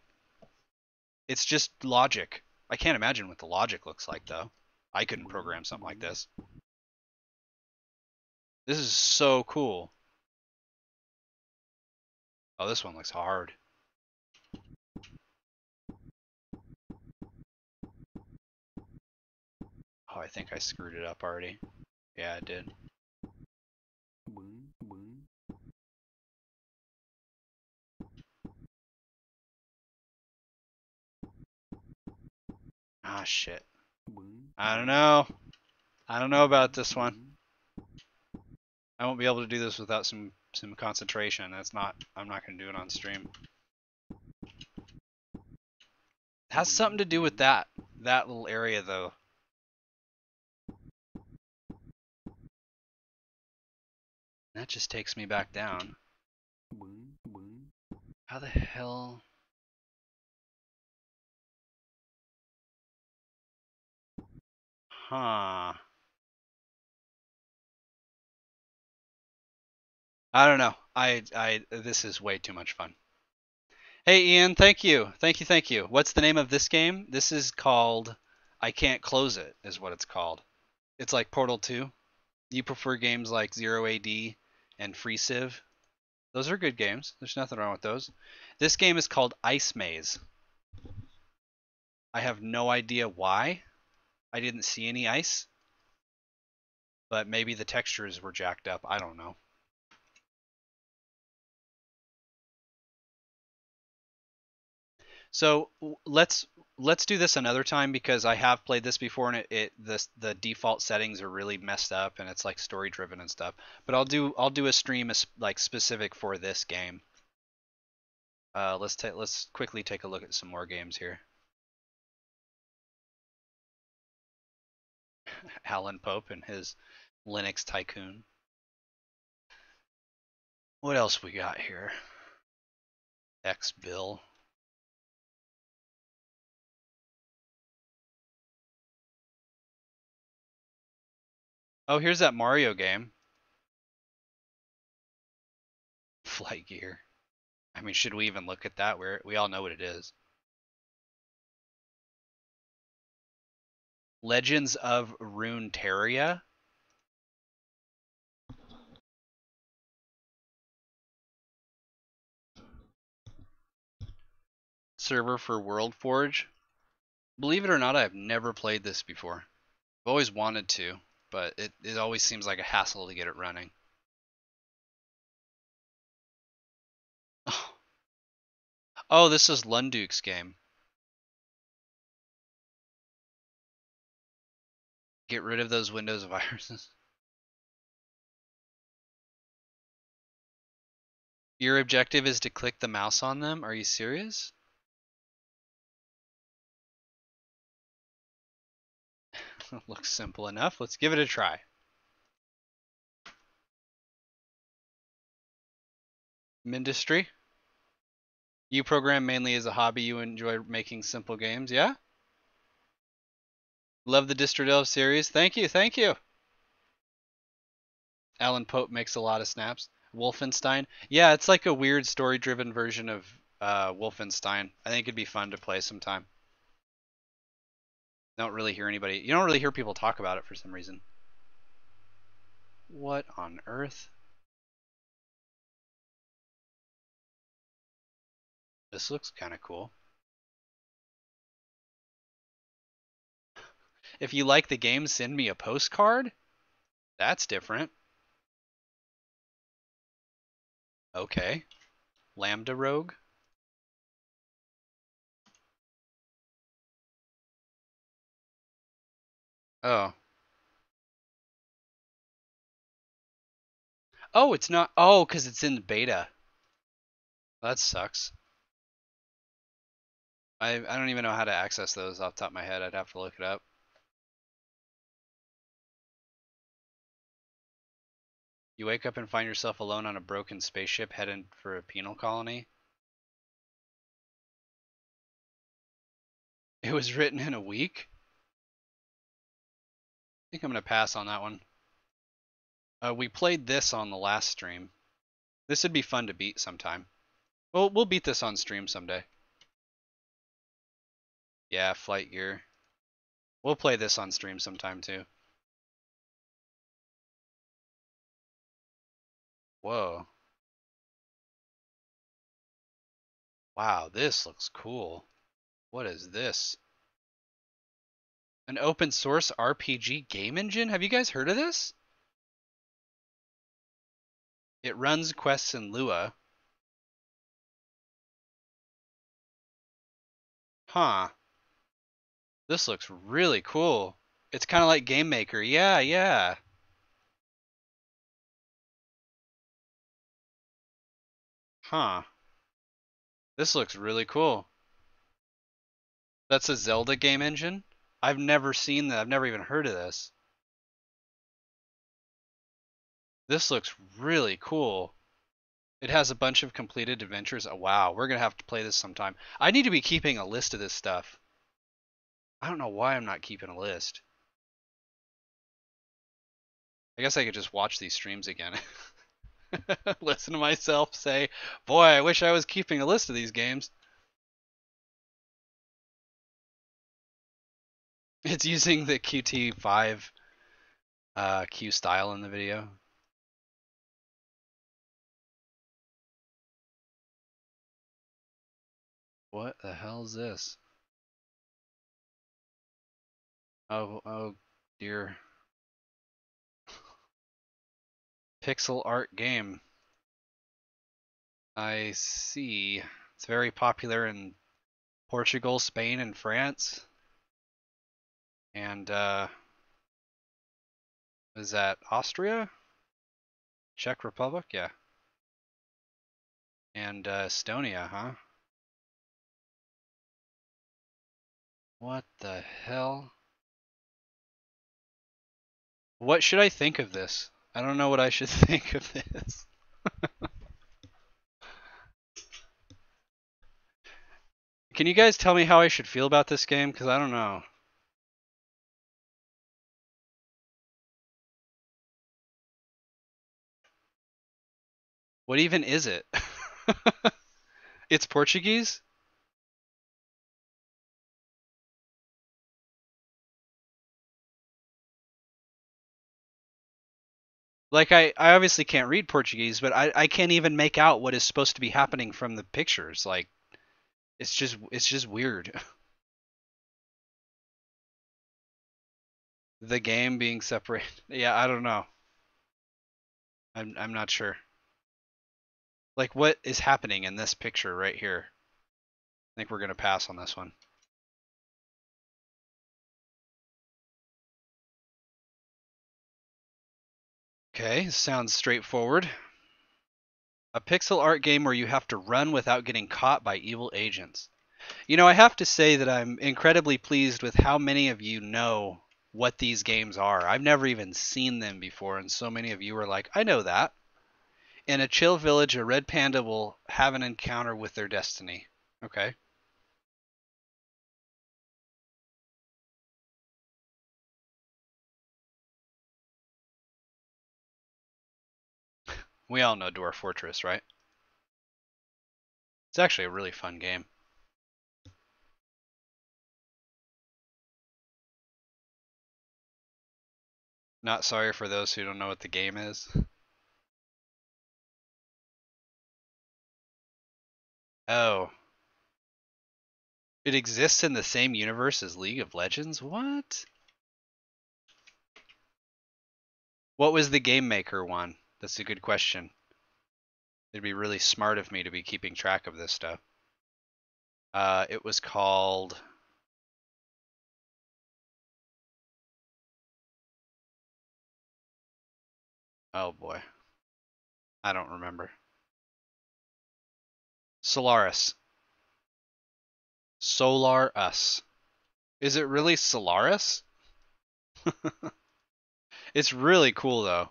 It's just logic. I can't imagine what the logic looks like though. I couldn't program something like this. This is so cool. Oh, this one looks hard. Oh, I think I screwed it up already. Yeah, I did. Ah, shit. I don't know. I don't know about this one. I won't be able to do this without some some concentration. That's not. I'm not going to do it on stream. It has something to do with that that little area though. That just takes me back down. How the hell? Huh. I don't know. I I this is way too much fun. Hey Ian, thank you. Thank you, thank you. What's the name of this game? This is called I Can't Close It, is what it's called. It's like Portal 2. You prefer games like Zero AD and Freeciv? Those are good games. There's nothing wrong with those. This game is called Ice Maze. I have no idea why. I didn't see any ice. But maybe the textures were jacked up. I don't know. So let's let's do this another time because I have played this before and it, it the the default settings are really messed up and it's like story driven and stuff. But I'll do I'll do a stream as, like specific for this game. Uh, let's take let's quickly take a look at some more games here. Alan Pope and his Linux Tycoon. What else we got here? X Bill. Oh, here's that Mario game. FlightGear. I mean, should we even look at that? we we all know what it is. Legends of Runeterra. Server for WorldForge. Believe it or not, I've never played this before. I've always wanted to but it, it always seems like a hassle to get it running. Oh, this is Lunduke's game. Get rid of those Windows viruses. Your objective is to click the mouse on them? Are you serious? Looks simple enough. Let's give it a try. Mindustry. You program mainly as a hobby. You enjoy making simple games, yeah? Love the Distro Delve series. Thank you, thank you. Alan Pope makes a lot of snaps. Wolfenstein. Yeah, it's like a weird story-driven version of uh, Wolfenstein. I think it'd be fun to play sometime don't really hear anybody. You don't really hear people talk about it for some reason. What on earth? This looks kind of cool. If you like the game, send me a postcard? That's different. Okay. Lambda Rogue? Oh. Oh, it's not. Oh, because it's in the beta. That sucks. I I don't even know how to access those off top of my head. I'd have to look it up. You wake up and find yourself alone on a broken spaceship heading for a penal colony. It was written in a week? Think I'm going to pass on that one. Uh, we played this on the last stream. This would be fun to beat sometime. Well, we'll beat this on stream someday. Yeah, FlightGear. We'll play this on stream sometime too. Whoa. Wow, this looks cool. What is this? An open source RPG game engine? Have you guys heard of this? It runs quests in Lua. Huh. This looks really cool. It's kind of like Game Maker. Yeah, yeah. Huh. This looks really cool. That's a Zelda game engine? I've never seen that. I've never even heard of this. This looks really cool. It has a bunch of completed adventures. Oh, wow, we're going to have to play this sometime. I need to be keeping a list of this stuff. I don't know why I'm not keeping a list. I guess I could just watch these streams again. Listen to myself say, boy, I wish I was keeping a list of these games. It's using the Qt5 uh, Q style in the video. What the hell is this? Oh, oh dear. Pixel art game. I see. It's very popular in Portugal, Spain, and France. And uh, is that Austria? Czech Republic? Yeah. And uh, Estonia, huh? What the hell? What should I think of this? I don't know what I should think of this. Can you guys tell me how I should feel about this game? Because I don't know. What even is it? it's Portuguese? Like I, I obviously can't read Portuguese, but I, I can't even make out what is supposed to be happening from the pictures. Like it's just it's just weird. the game being separated. Yeah, I don't know. I'm I'm not sure. Like what is happening in this picture right here? I think we're gonna pass on this one. Okay, sounds straightforward. A pixel art game where you have to run without getting caught by evil agents. You know, I have to say that I'm incredibly pleased with how many of you know what these games are. I've never even seen them before, and so many of you are like, I know that. In a chill village, a red panda will have an encounter with their destiny. Okay. We all know Dwarf Fortress, right? It's actually a really fun game. Not sorry for those who don't know what the game is. Oh. It exists in the same universe as League of Legends? What? What was the game maker one? That's a good question. It'd be really smart of me to be keeping track of this stuff. Uh, it was called. Oh boy. I don't remember. Solaris. Solarus. Is it really Solaris? it's really cool though.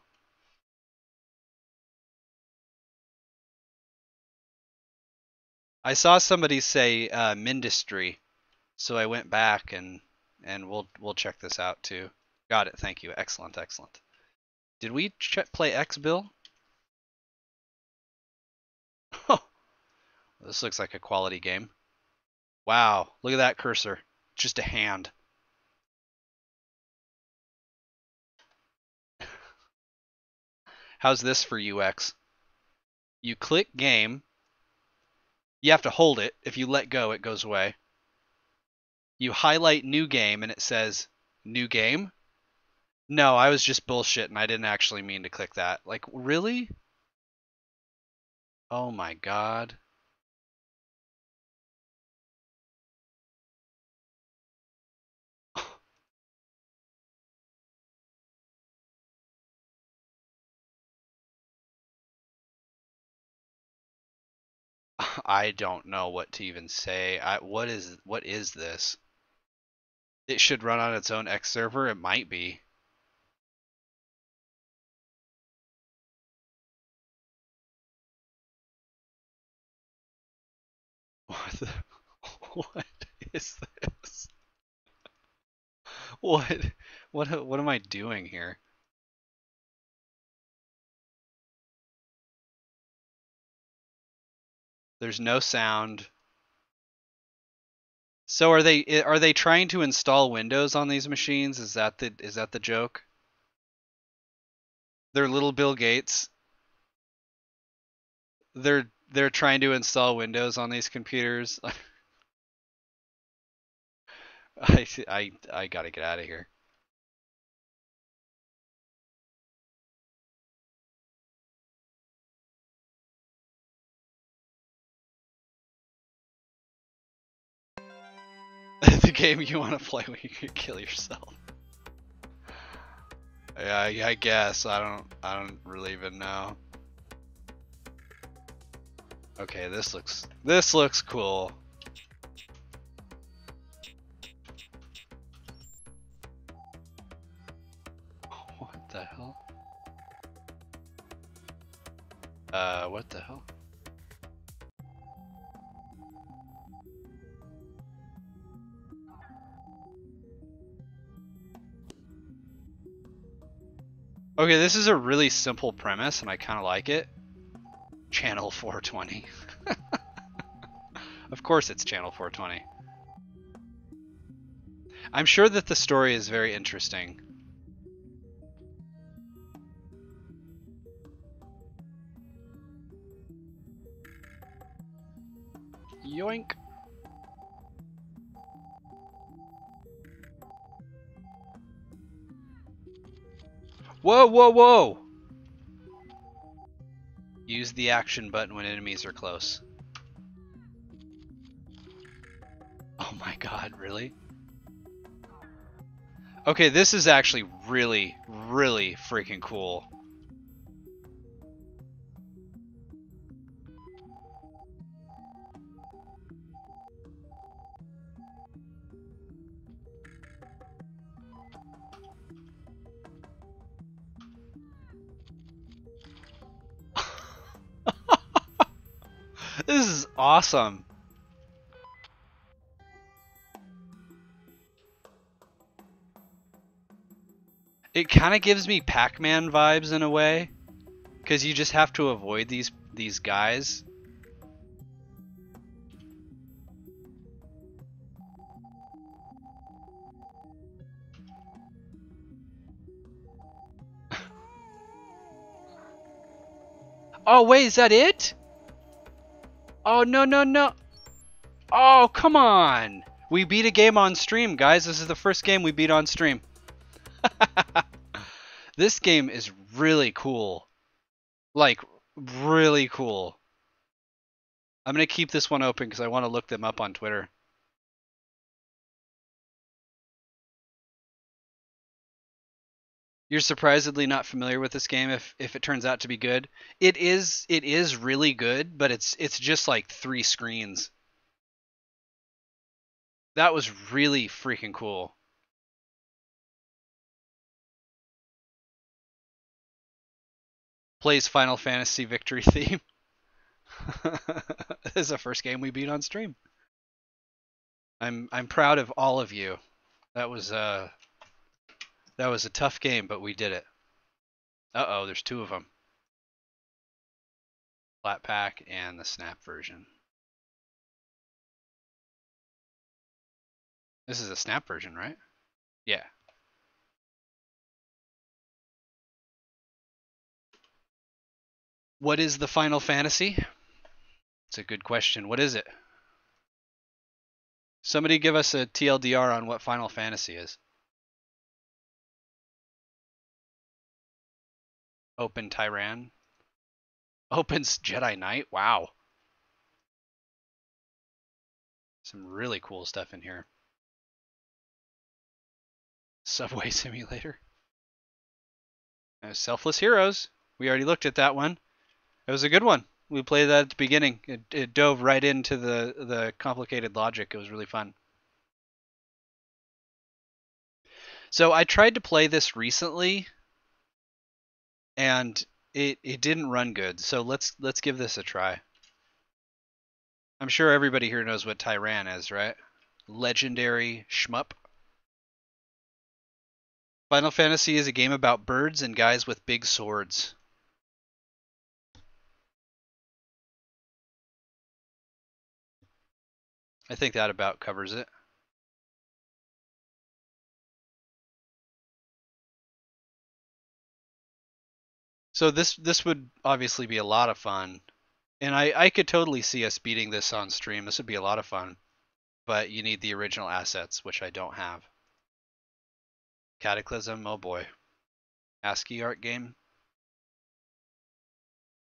I saw somebody say uh, Mindustry, so I went back and and we'll we'll check this out too. Got it. Thank you. Excellent. Excellent. Did we play X Bill? Oh, this looks like a quality game. Wow, look at that cursor. Just a hand. How's this for UX? You click game, you have to hold it. If you let go, it goes away. You highlight new game and it says new game. No, I was just bullshit and I didn't actually mean to click that. Like, really? Oh my god. I don't know what to even say. I, what is what is this? It should run on its own X server. It might be. What, the, what is this? What what what am I doing here? There's no sound. So are they are they trying to install Windows on these machines? Is that the is that the joke? They're little Bill Gates. They're they're trying to install Windows on these computers. I I I gotta get out of here. the game you want to play when you could kill yourself. Yeah, I, I guess I don't I don't really even know. Okay, this looks this looks cool. What the hell? Uh, what the hell? Okay, this is a really simple premise and I kind of like it. Channel 420. of course it's Channel 420. I'm sure that the story is very interesting. Yoink. Whoa, whoa, whoa! Use the action button when enemies are close. Oh my god, really? Okay, this is actually really, really freaking cool. Awesome. It kind of gives me Pac-Man vibes in a way, because you just have to avoid these these guys. oh wait, is that it? Oh no no no! Oh come on! We beat a game on stream, guys. This is the first game we beat on stream. this game is really cool. Like, really cool. I'm going to keep this one open because I want to look them up on Twitter. You're surprisingly not familiar with this game if, if it turns out to be good. It is it is really good, but it's it's just like three screens. That was really freaking cool. Plays Final Fantasy Victory theme. this is the first game we beat on stream. I'm I'm proud of all of you. That was uh that was a tough game, but we did it. Uh-oh, there's two of them. Flatpak and the snap version. This is a snap version, right? Yeah. What is the Final Fantasy? It's a good question. What is it? Somebody give us a TLDR on what Final Fantasy is. OpenTyrian. Opens Jedi Knight. Wow. Some really cool stuff in here. Subway Simulator. Uh, Selfless Heroes. We already looked at that one. It was a good one. We played that at the beginning. It, it dove right into the the complicated logic. It was really fun. So I tried to play this recently, and it it didn't run good. So let's let's give this a try. I'm sure everybody here knows what Tyrian is, right? Legendary shmup. Final Fantasy is a game about birds and guys with big swords. I think that about covers it. So this this would obviously be a lot of fun, and I I could totally see us beating this on stream. This would be a lot of fun, but you need the original assets, which I don't have. Cataclysm, oh boy, ASCII art game.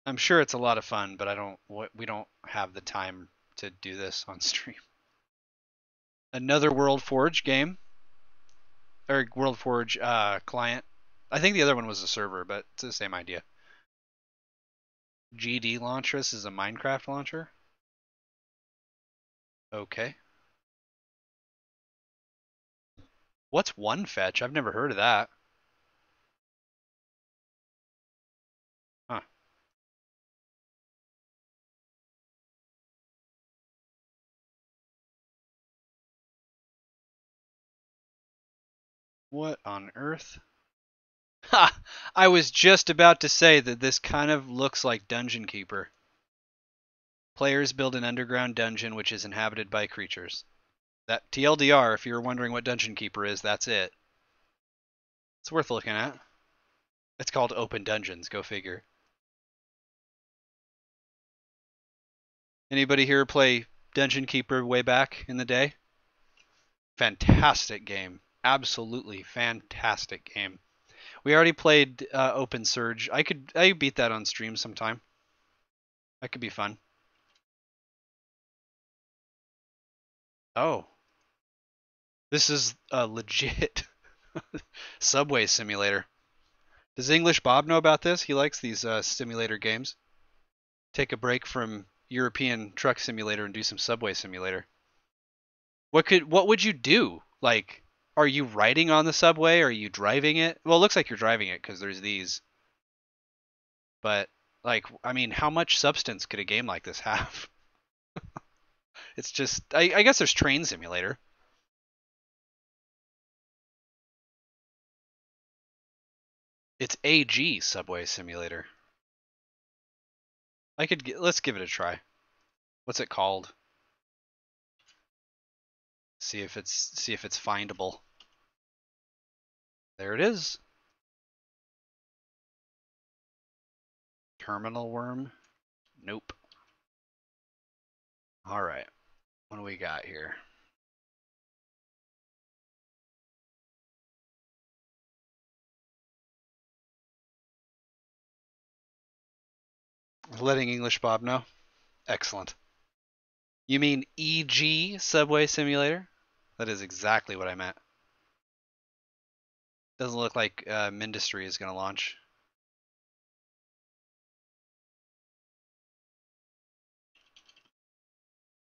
I'm sure it's a lot of fun, but I don't we don't have the time to do this on stream. Another WorldForge game or WorldForge uh, client. I think the other one was a server, but it's the same idea. GDLauncher is a Minecraft launcher. Okay. What's one fetch? I've never heard of that. Huh. What on earth? Ha! I was just about to say that this kind of looks like Dungeon Keeper. Players build an underground dungeon which is inhabited by creatures. That TLDR, if you're wondering what Dungeon Keeper is, that's it. It's worth looking at. It's called Open Dungeons, go figure. Anybody here play Dungeon Keeper way back in the day? Fantastic game. Absolutely fantastic game. We already played uh, Open Surge. I could I could beat that on stream sometime. That could be fun. Oh. This is a legit subway simulator. Does English Bob know about this? He likes these uh, simulator games. Take a break from European Truck Simulator and do some Subway Simulator. What could what would you do? Like are you riding on the subway? Or Are you driving it? Well, it looks like you're driving it because there's these. But like, I mean, how much substance could a game like this have? it's just, I, I guess there's Train Simulator. It's AG Subway Simulator. I could let's give it a try. What's it called? See if it's see if it's findable. There it is. Terminal worm? Nope. All right. What do we got here? Letting English Bob know. Excellent. You mean EG Subway Simulator? That is exactly what I meant. Doesn't look like uh, Mindustry is going to launch.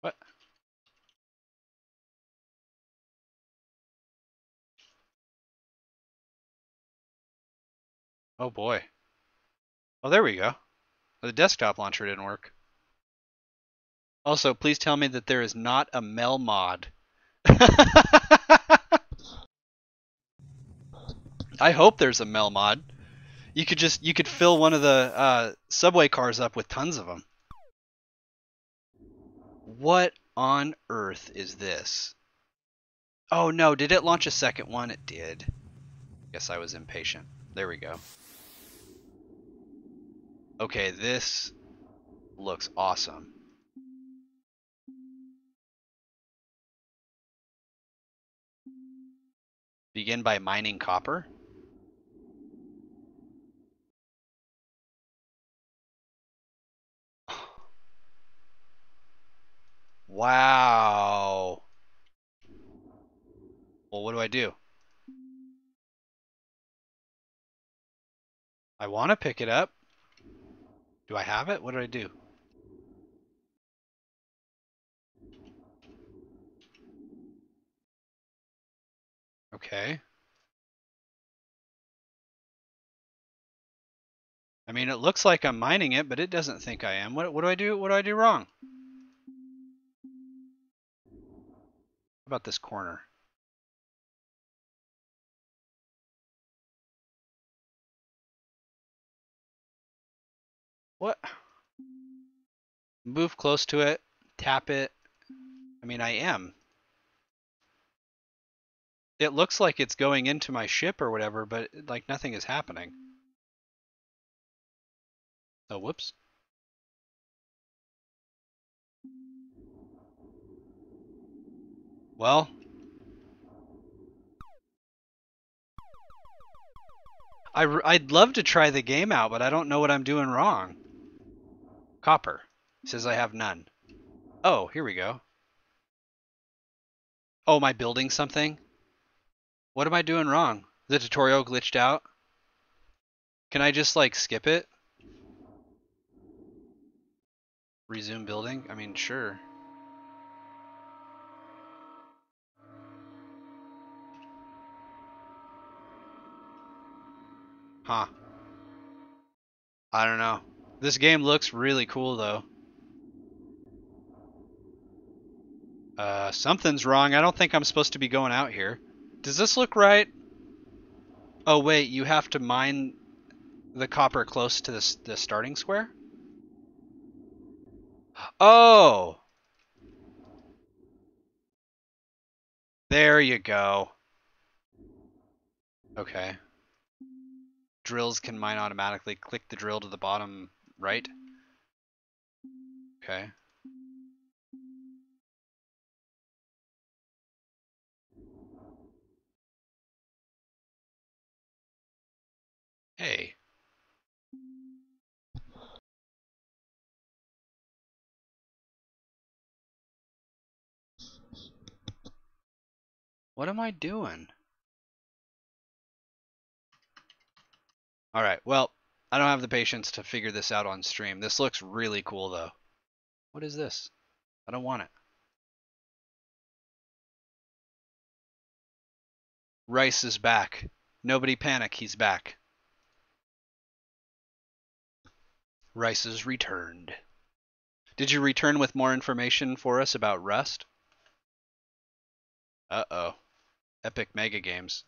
What? Oh boy. Oh, there we go. The desktop launcher didn't work. Also, please tell me that there is not a Mel mod. I hope there's a Mel mod. You could just you could fill one of the uh, subway cars up with tons of them. What on earth is this? Oh no, did it launch a second one? It did. Guess I was impatient. There we go. Okay, this looks awesome. Begin by mining copper? Wow. Well, what do I do? I want to pick it up. Do I have it? What do I do? Okay. I mean, it looks like I'm mining it, but it doesn't think I am. What, what do I do? What do I do wrong? About this corner? What? Move close to it, tap it. I mean, I am. It looks like it's going into my ship or whatever, but like nothing is happening. Oh, whoops. Well, I I'd love to try the game out, but I don't know what I'm doing wrong. Copper says I have none. Oh, here we go. Oh, am I building something? What am I doing wrong? The tutorial glitched out? Can I just like skip it? Resume building? I mean, sure. Huh. I don't know. This game looks really cool though. Uh, something's wrong. I don't think I'm supposed to be going out here. Does this look right? Oh wait, you have to mine the copper close to the, the starting square? Oh! There you go. Okay. Drills can mine automatically. Click the drill to the bottom right. Okay. Hey. What am I doing? Alright, well, I don't have the patience to figure this out on stream. This looks really cool, though. What is this? I don't want it. Rice is back. Nobody panic, he's back. Rice is returned. Did you return with more information for us about Rust? Uh-oh. Epic MegaGames.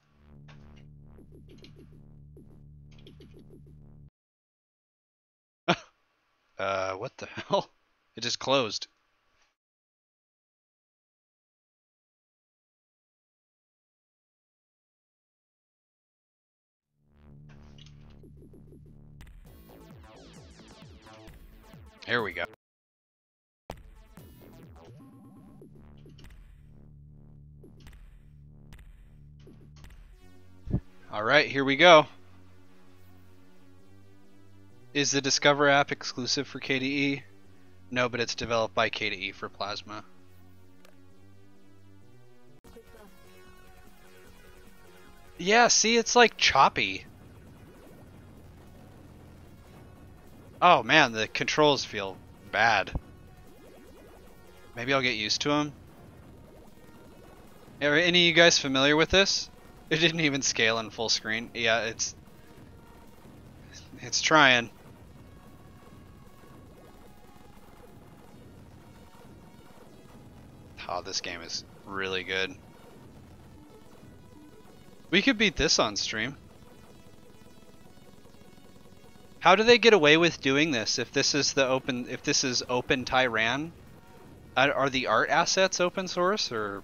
Uh, what the hell? It just closed. Here we go. All right, here we go. Is the Discover app exclusive for KDE? No, but it's developed by KDE for Plasma. Yeah, see, it's like choppy. Oh man, the controls feel bad. Maybe I'll get used to them. Are any of you guys familiar with this? It didn't even scale in full screen. Yeah, it's it's trying. Oh, this game is really good. We could beat this on stream. How do they get away with doing this if this is the open if this is OpenTyrian? Uh, are the art assets open source or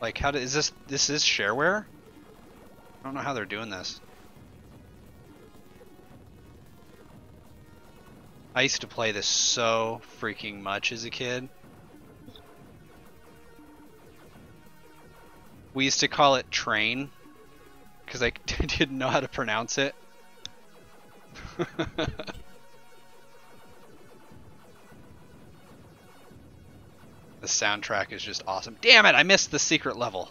like how do, is this this is shareware? I don't know how they're doing this. I used to play this so freaking much as a kid. We used to call it train because I didn't know how to pronounce it. the soundtrack is just awesome. Damn it, I missed the secret level.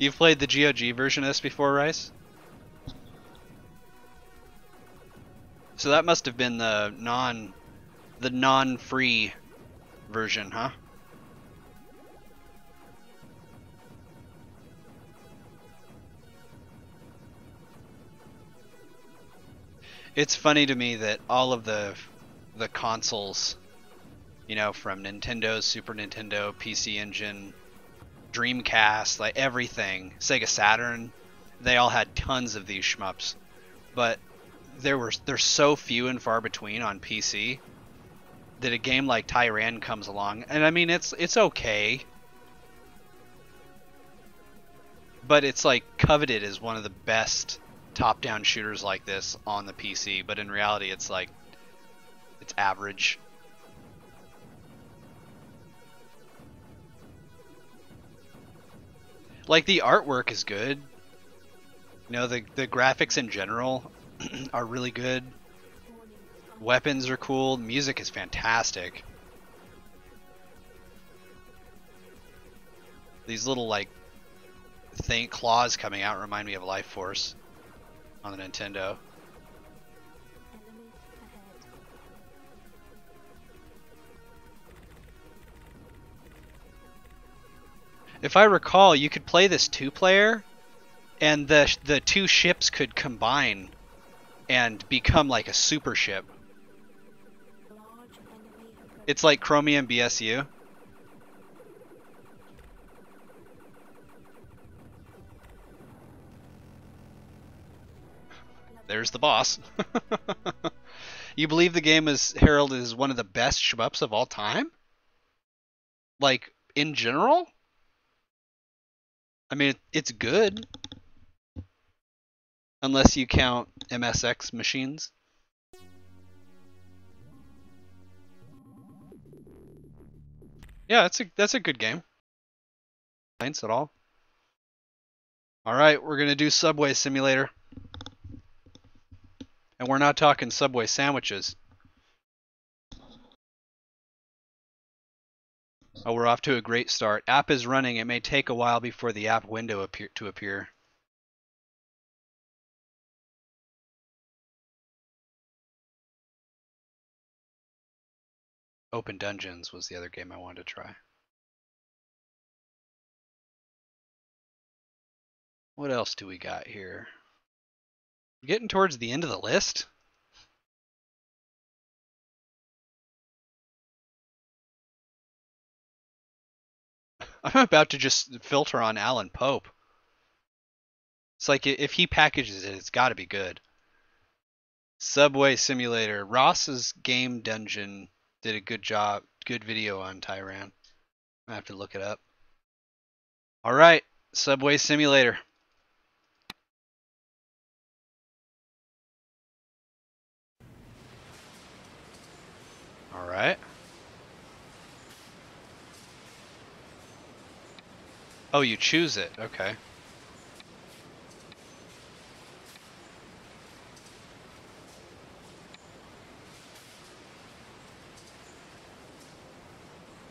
You've played the GOG version of this before, Rice? So that must have been the non the non-free version, huh? It's funny to me that all of the the consoles, you know, from Nintendo, Super Nintendo, PC Engine, Dreamcast, like everything, Sega Saturn, they all had tons of these shmups. But there were there's so few and far between on PC. that a game like Tyrian comes along, and I mean it's it's okay, but it's like coveted as one of the best top-down shooters like this on the PC. But in reality, it's like it's average. Like the artwork is good. You know, the the graphics in general are really good. Weapons are cool. Music is fantastic. These little like thing claws coming out remind me of Life Force on the Nintendo. If I recall, you could play this two player and the the two ships could combine and become like a super ship. It's like Chromium BSU. There's the boss. you believe the game is heralded as one of the best shmups of all time? Like in general? I mean, it's good. Unless you count MSX machines. Yeah, that's a that's a good game. Thanks at all. All right, we're gonna do Subway Simulator, and we're not talking Subway sandwiches. Oh, we're off to a great start. App is running. It may take a while before the app window appear to appear. OpenDungeons was the other game I wanted to try. What else do we got here? Getting towards the end of the list? I'm about to just filter on Alan Pope. It's like if he packages it, it's got to be good. Subway Simulator. Ross's Game Dungeon did a good job, good video on Tyrian. I have to look it up. All right, Subway Simulator. All right. Oh, you choose it. Okay.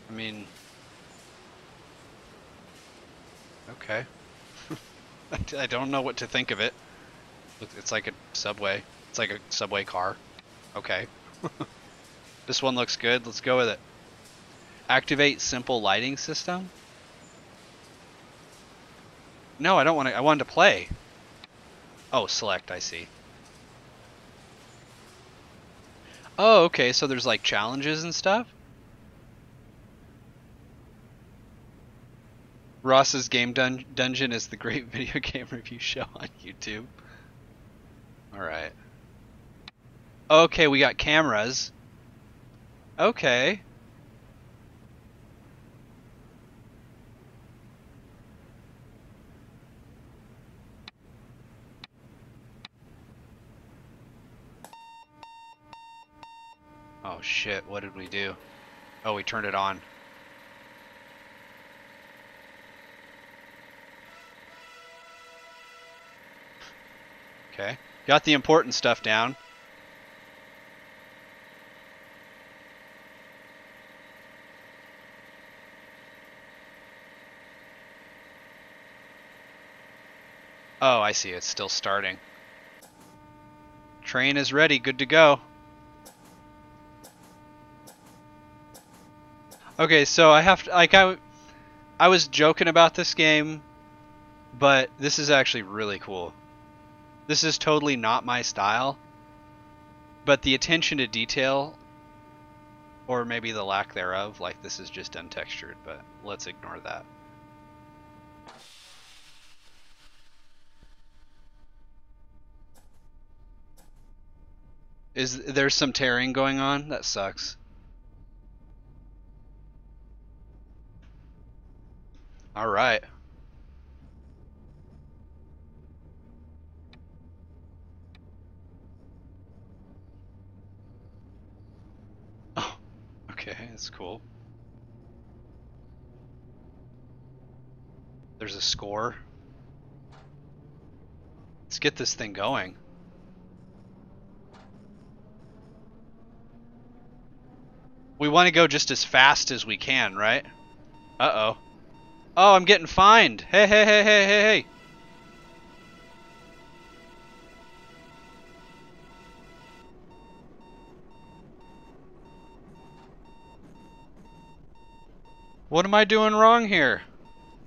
I mean, okay. I don't know what to think of it. It's like a subway. It's like a subway car. Okay. this one looks good. Let's go with it. Activate simple lighting system. No, I don't want to. I wanted to play. Oh, select. I see. Oh, okay. So there's like challenges and stuff. Ross's Game Dun Dungeon is the great video game review show on YouTube. Alright. Okay, we got cameras. Okay. Oh shit, what did we do? Oh, we turned it on. Okay. Got the important stuff down. Oh, I see. It's still starting. Train is ready. Good to go. Okay, so I have to, like I, I was joking about this game, but this is actually really cool. This is totally not my style, but the attention to detail, or maybe the lack thereof, like this is just untextured, but let's ignore that. Is there's some tearing going on? That sucks. All right. Oh, okay, that's cool. There's a score. Let's get this thing going. We want to go just as fast as we can, right? Uh-oh. Oh, I'm getting fined. Hey, hey, hey, hey, hey, hey. What am I doing wrong here?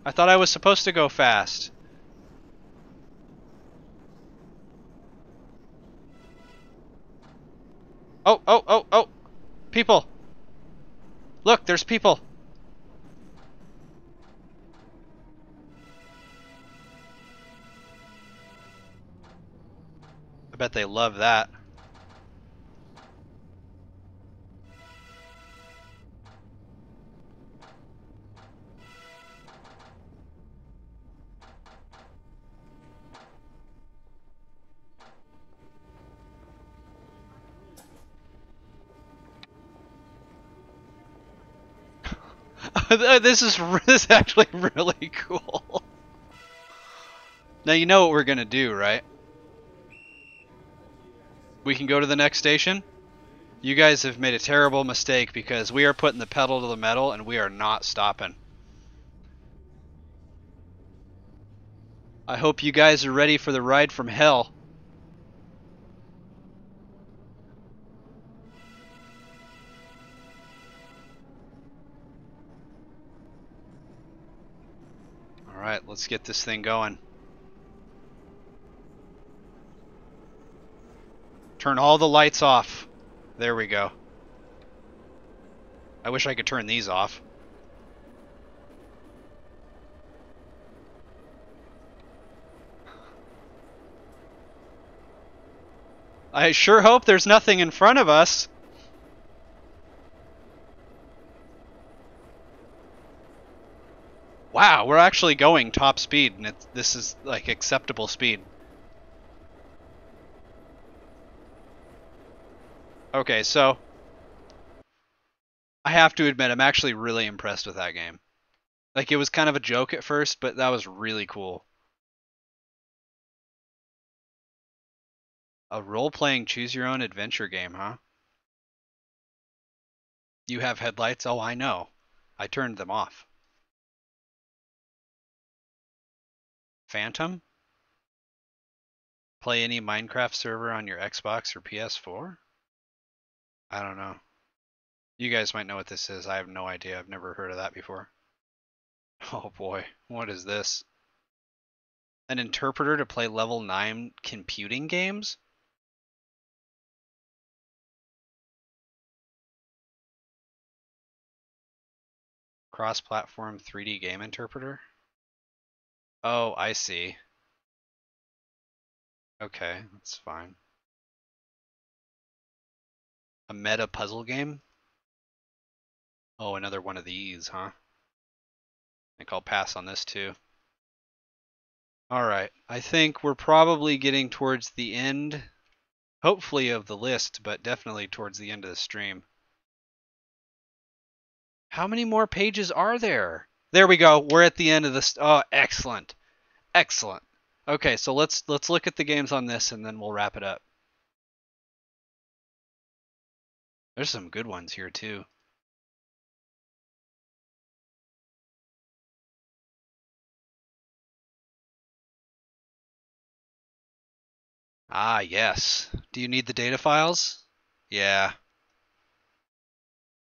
I thought I was supposed to go fast. Oh, oh, oh, oh. People. Look, there's people. Bet they love that. this is this is actually really cool. Now you know what we're gonna do, right? We can go to the next station. You guys have made a terrible mistake because we are putting the pedal to the metal and we are not stopping. I hope you guys are ready for the ride from hell. Alright, let's get this thing going. Turn all the lights off. There we go. I wish I could turn these off. I sure hope there's nothing in front of us. Wow, we're actually going top speed, and this is like acceptable speed. Okay, so I have to admit, I'm actually really impressed with that game. Like, it was kind of a joke at first, but that was really cool. A role-playing choose-your-own adventure game, huh? You have headlights? Oh, I know. I turned them off. Phantom? Play any Minecraft server on your Xbox or PS4? I don't know. You guys might know what this is. I have no idea. I've never heard of that before. Oh boy, what is this? An interpreter to play level 9 computing games? Cross-platform 3D game interpreter? Oh, I see. Okay, that's fine. A meta puzzle game? Oh, another one of these, huh? I think I'll pass on this too. Alright, I think we're probably getting towards the end, hopefully of the list, but definitely towards the end of the stream. How many more pages are there? There we go. We're at the end of this. Oh, excellent. Excellent. Okay, so let's let's look at the games on this and then we'll wrap it up. There's some good ones here too. Ah, yes. Do you need the data files? Yeah.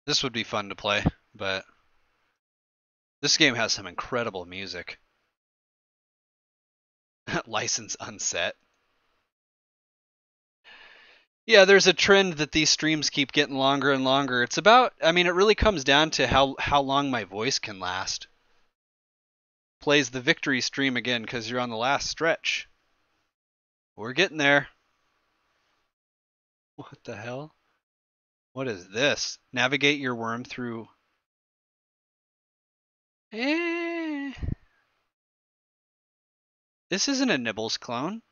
This would be fun to play, but this game has some incredible music. License unset. Yeah, there's a trend that these streams keep getting longer and longer. It's about, I mean, it really comes down to how, how long my voice can last. Plays the victory stream again because you're on the last stretch. We're getting there. What the hell? What is this? Navigate your worm through... Eh... This isn't a Nibbles clone.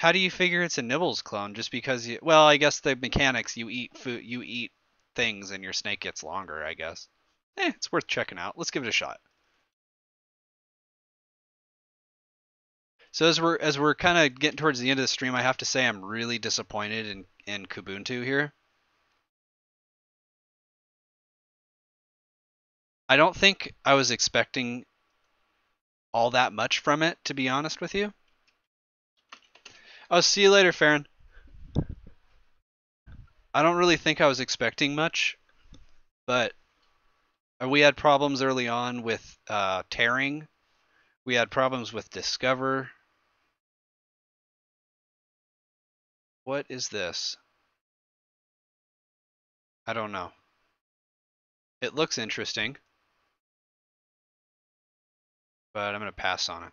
How do you figure it's a Nibbles clone? Just because you, well, I guess the mechanics, you eat food, you eat things and your snake gets longer, I guess. Eh, it's worth checking out. Let's give it a shot. So as we're as we're kind of getting towards the end of the stream, I have to say I'm really disappointed in in Kubuntu here. I don't think I was expecting all that much from it, to be honest with you. Oh, see you later, Farron. I don't really think I was expecting much, but uh, we had problems early on with uh, tearing. We had problems with discover. What is this? I don't know. It looks interesting, but I'm going to pass on it.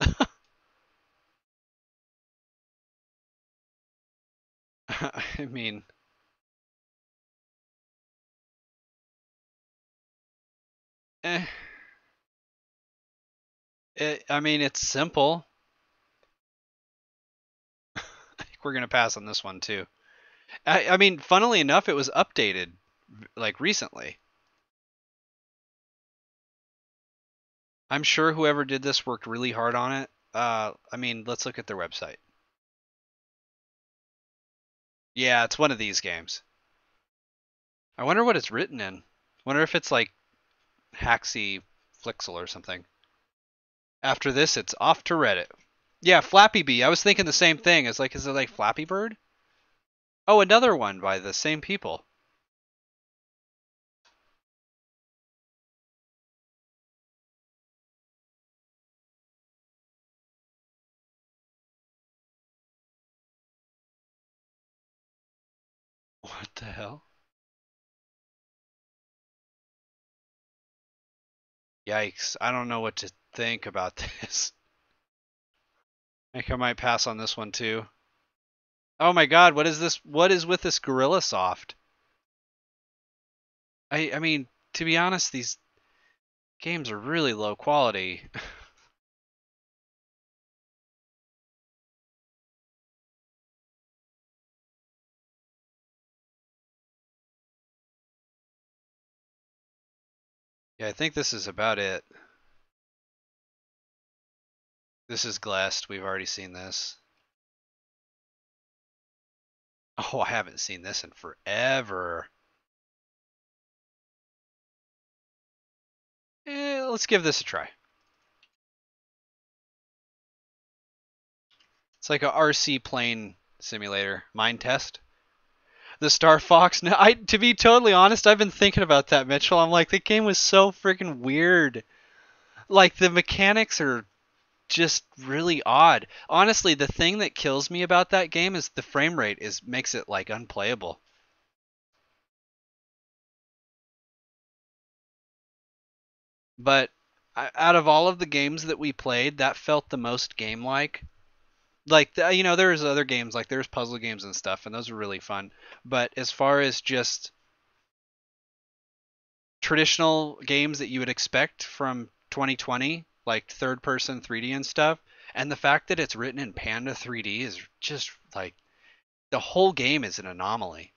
I mean, eh. It, I mean, it's simple. I think we're gonna pass on this one too. I, I mean, funnily enough, it was updated like recently. I'm sure whoever did this worked really hard on it. Uh, I mean, let's look at their website. Yeah, it's one of these games. I wonder what it's written in. Wonder if it's like Haxi Flixel or something. After this, it's off to Reddit. Yeah, Flappy Bee. I was thinking the same thing. It's like, is it like Flappy Bird? Oh, another one by the same people. The hell? Yikes. I don't know what to think about this. I think I might pass on this one too. Oh my god, what is this? What is with this Gorilla Soft? I I mean, to be honest, these games are really low quality. yeah, I think this is about it. This is glassed. We've already seen this. Oh, I haven't seen this in forever. Eh, let's give this a try. It's like a RC plane simulator. Mind test. The Star Fox. Now, I to be totally honest, I've been thinking about that, Mitchell. I'm like, the game was so freaking weird. Like the mechanics are just really odd. Honestly, the thing that kills me about that game is the frame rate is makes it like unplayable. But out of all of the games that we played, that felt the most game-like. Like you know, there's other games like there's puzzle games and stuff, and those are really fun. But as far as just traditional games that you would expect from 2020, like third person 3D and stuff. And the fact that it's written in Panda 3D is just like the whole game is an anomaly.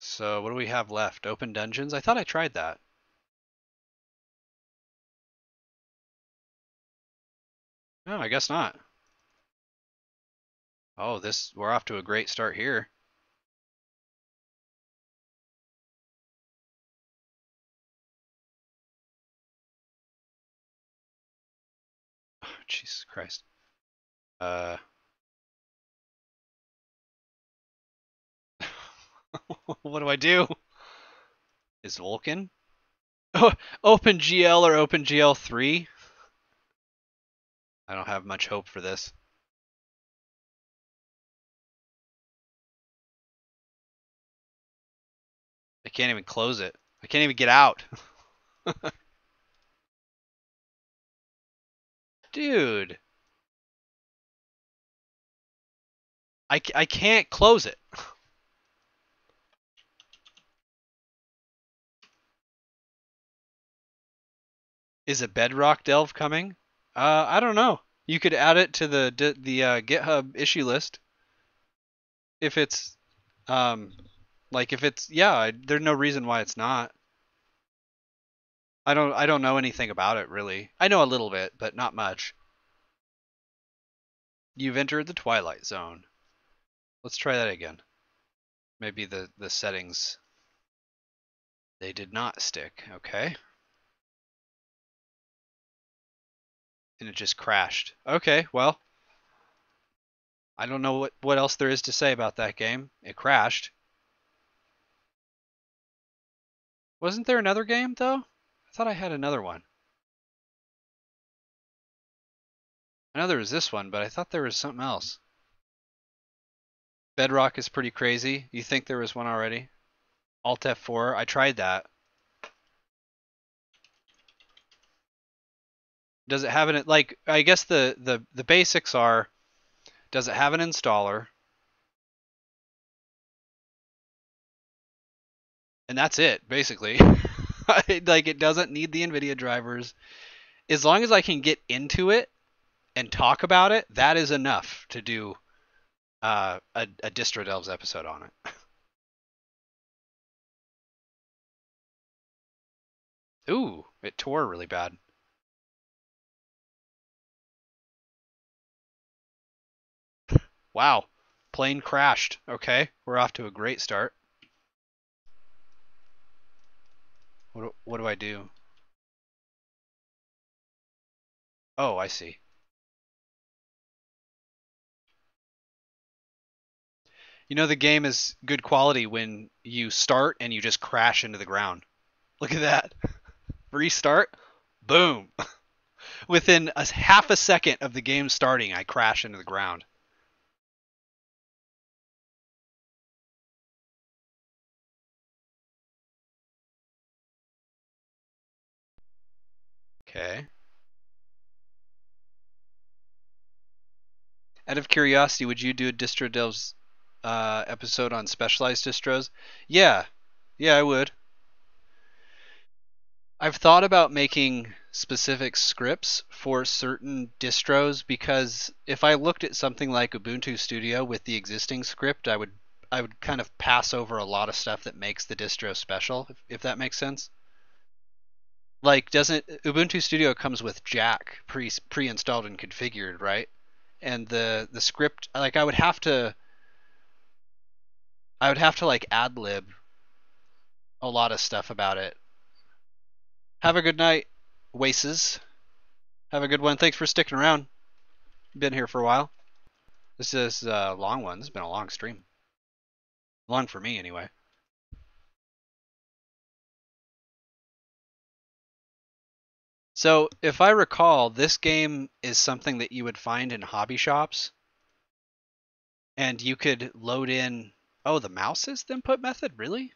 So what do we have left? Open dungeons? I thought I tried that. No, I guess not. Oh, this we're off to a great start here. Jesus Christ. Uh. what do I do? Is Vulkan? Oh, OpenGL or OpenGL 3? I don't have much hope for this. I can't even close it. I can't even get out. Dude. I, I can't close it. Is a Bedrock Delve coming? Uh, I don't know. You could add it to the the uh, GitHub issue list. If it's, um, like if it's yeah, there's no reason why it's not. I don't I don't know anything about it really. I know a little bit, but not much. You've entered the Twilight Zone. Let's try that again. Maybe the, the settings, they did not stick, okay. And it just crashed. Okay, well, I don't know what, what else there is to say about that game. It crashed. Wasn't there another game, though? I thought I had another one. I know there was this one, but I thought there was something else. Bedrock is pretty crazy. You think there was one already? Alt F4. I tried that. Does it have an like? I guess the the the basics are. Does it have an installer? And that's it, basically. like it doesn't need the NVIDIA drivers. As long as I can get into it and talk about it, that is enough to do uh, a, a Distro Delves episode on it. Ooh, it tore really bad. Wow, plane crashed. Okay, we're off to a great start. What do, what do I do? Oh, I see. You know the game is good quality when you start and you just crash into the ground. Look at that. Restart. Boom. Within a half a second of the game starting, I crash into the ground. Okay. Out of curiosity, would you do a distro delves uh, episode on specialized distros? Yeah, yeah, I would. I've thought about making specific scripts for certain distros because if I looked at something like Ubuntu Studio with the existing script, I would I would kind of pass over a lot of stuff that makes the distro special, if, if that makes sense. Like, doesn't Ubuntu Studio comes with Jack pre pre-installed and configured, right? And the the script, like, I would have to I would have to like ad lib a lot of stuff about it. Have a good night, Waces. Have a good one. Thanks for sticking around. Been here for a while. This is a long one. This has been a long stream. Long for me, anyway. So, if I recall, this game is something that you would find in hobby shops. And you could load in Oh, the mouse is the input method? Really?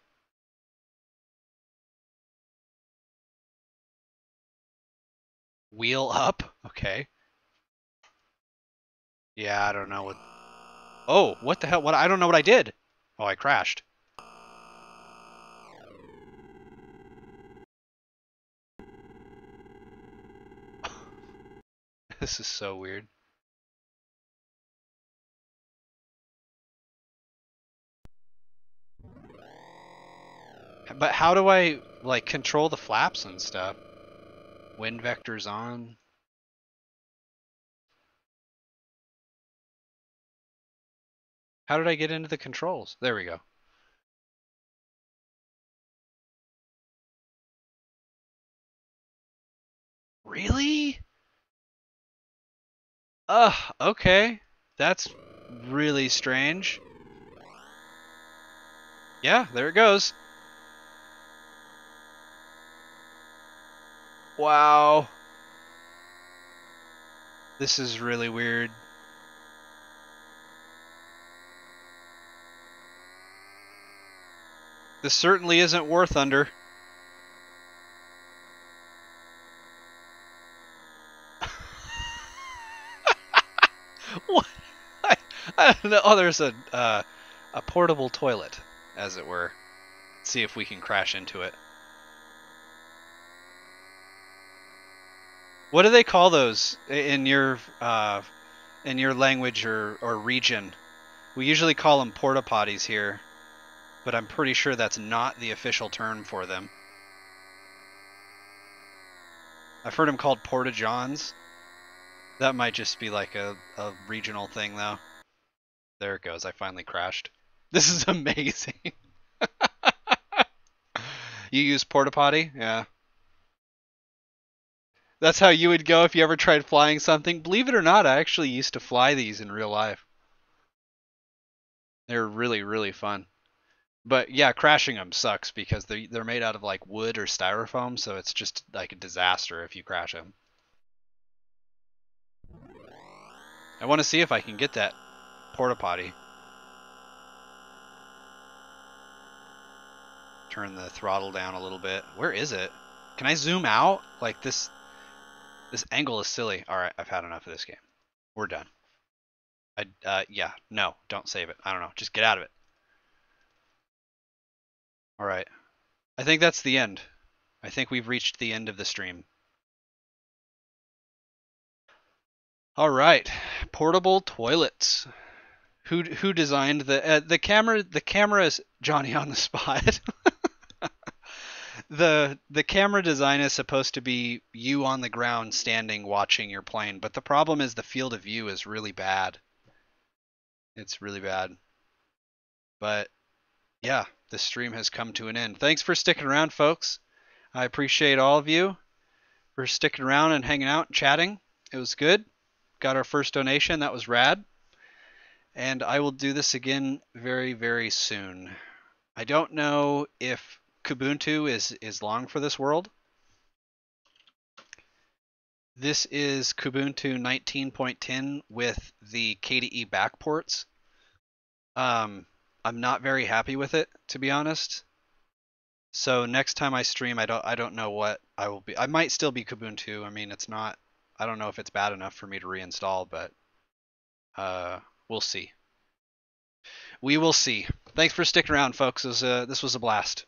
Wheel up? Okay. Yeah, I don't know what... Oh, what the hell? What? I don't know what I did. Oh, I crashed. This is so weird. But how do I like control the flaps and stuff? Wind vectors on. How did I get into the controls? There we go. Really? Ugh, okay. That's really strange. Yeah, there it goes. Wow. This is really weird. This certainly isn't War Thunder. oh, there's a uh, a portable toilet, as it were. Let's see if we can crash into it. What do they call those in your uh, in your language or, or region? We usually call them porta potties here, but I'm pretty sure that's not the official term for them. I've heard them called porta johns. That might just be like a, a regional thing though. There it goes. I finally crashed. This is amazing. you use porta potty? Yeah. That's how you would go if you ever tried flying something. Believe it or not, I actually used to fly these in real life. They're really, really fun. But yeah, crashing them sucks because they they're made out of like wood or styrofoam, so it's just like a disaster if you crash them. I want to see if I can get that porta potty. Turn the throttle down a little bit. Where is it? Can I zoom out? Like this this angle is silly. All right, I've had enough of this game. We're done. I uh yeah, no, don't save it. I don't know. Just get out of it. All right. I think that's the end. I think we've reached the end of the stream. All right. Portable toilets. Who who designed the uh, the camera the camera is Johnny on the spot. the the camera design is supposed to be you on the ground standing watching your plane, but the problem is the field of view is really bad. It's really bad. But yeah, the stream has come to an end. Thanks for sticking around, folks. I appreciate all of you for sticking around and hanging out and chatting. It was good. Got our first donation. That was rad. And I will do this again very, very soon. I don't know if Kubuntu is, is long for this world. This is Kubuntu 19.10 with the KDE backports. Um, I'm not very happy with it, to be honest. So next time I stream, I don't I don't know what I will be. I might still be Kubuntu. I mean, it's not. I don't know if it's bad enough for me to reinstall, but uh, we'll see. We will see. Thanks for sticking around, folks. This was a, this was a blast.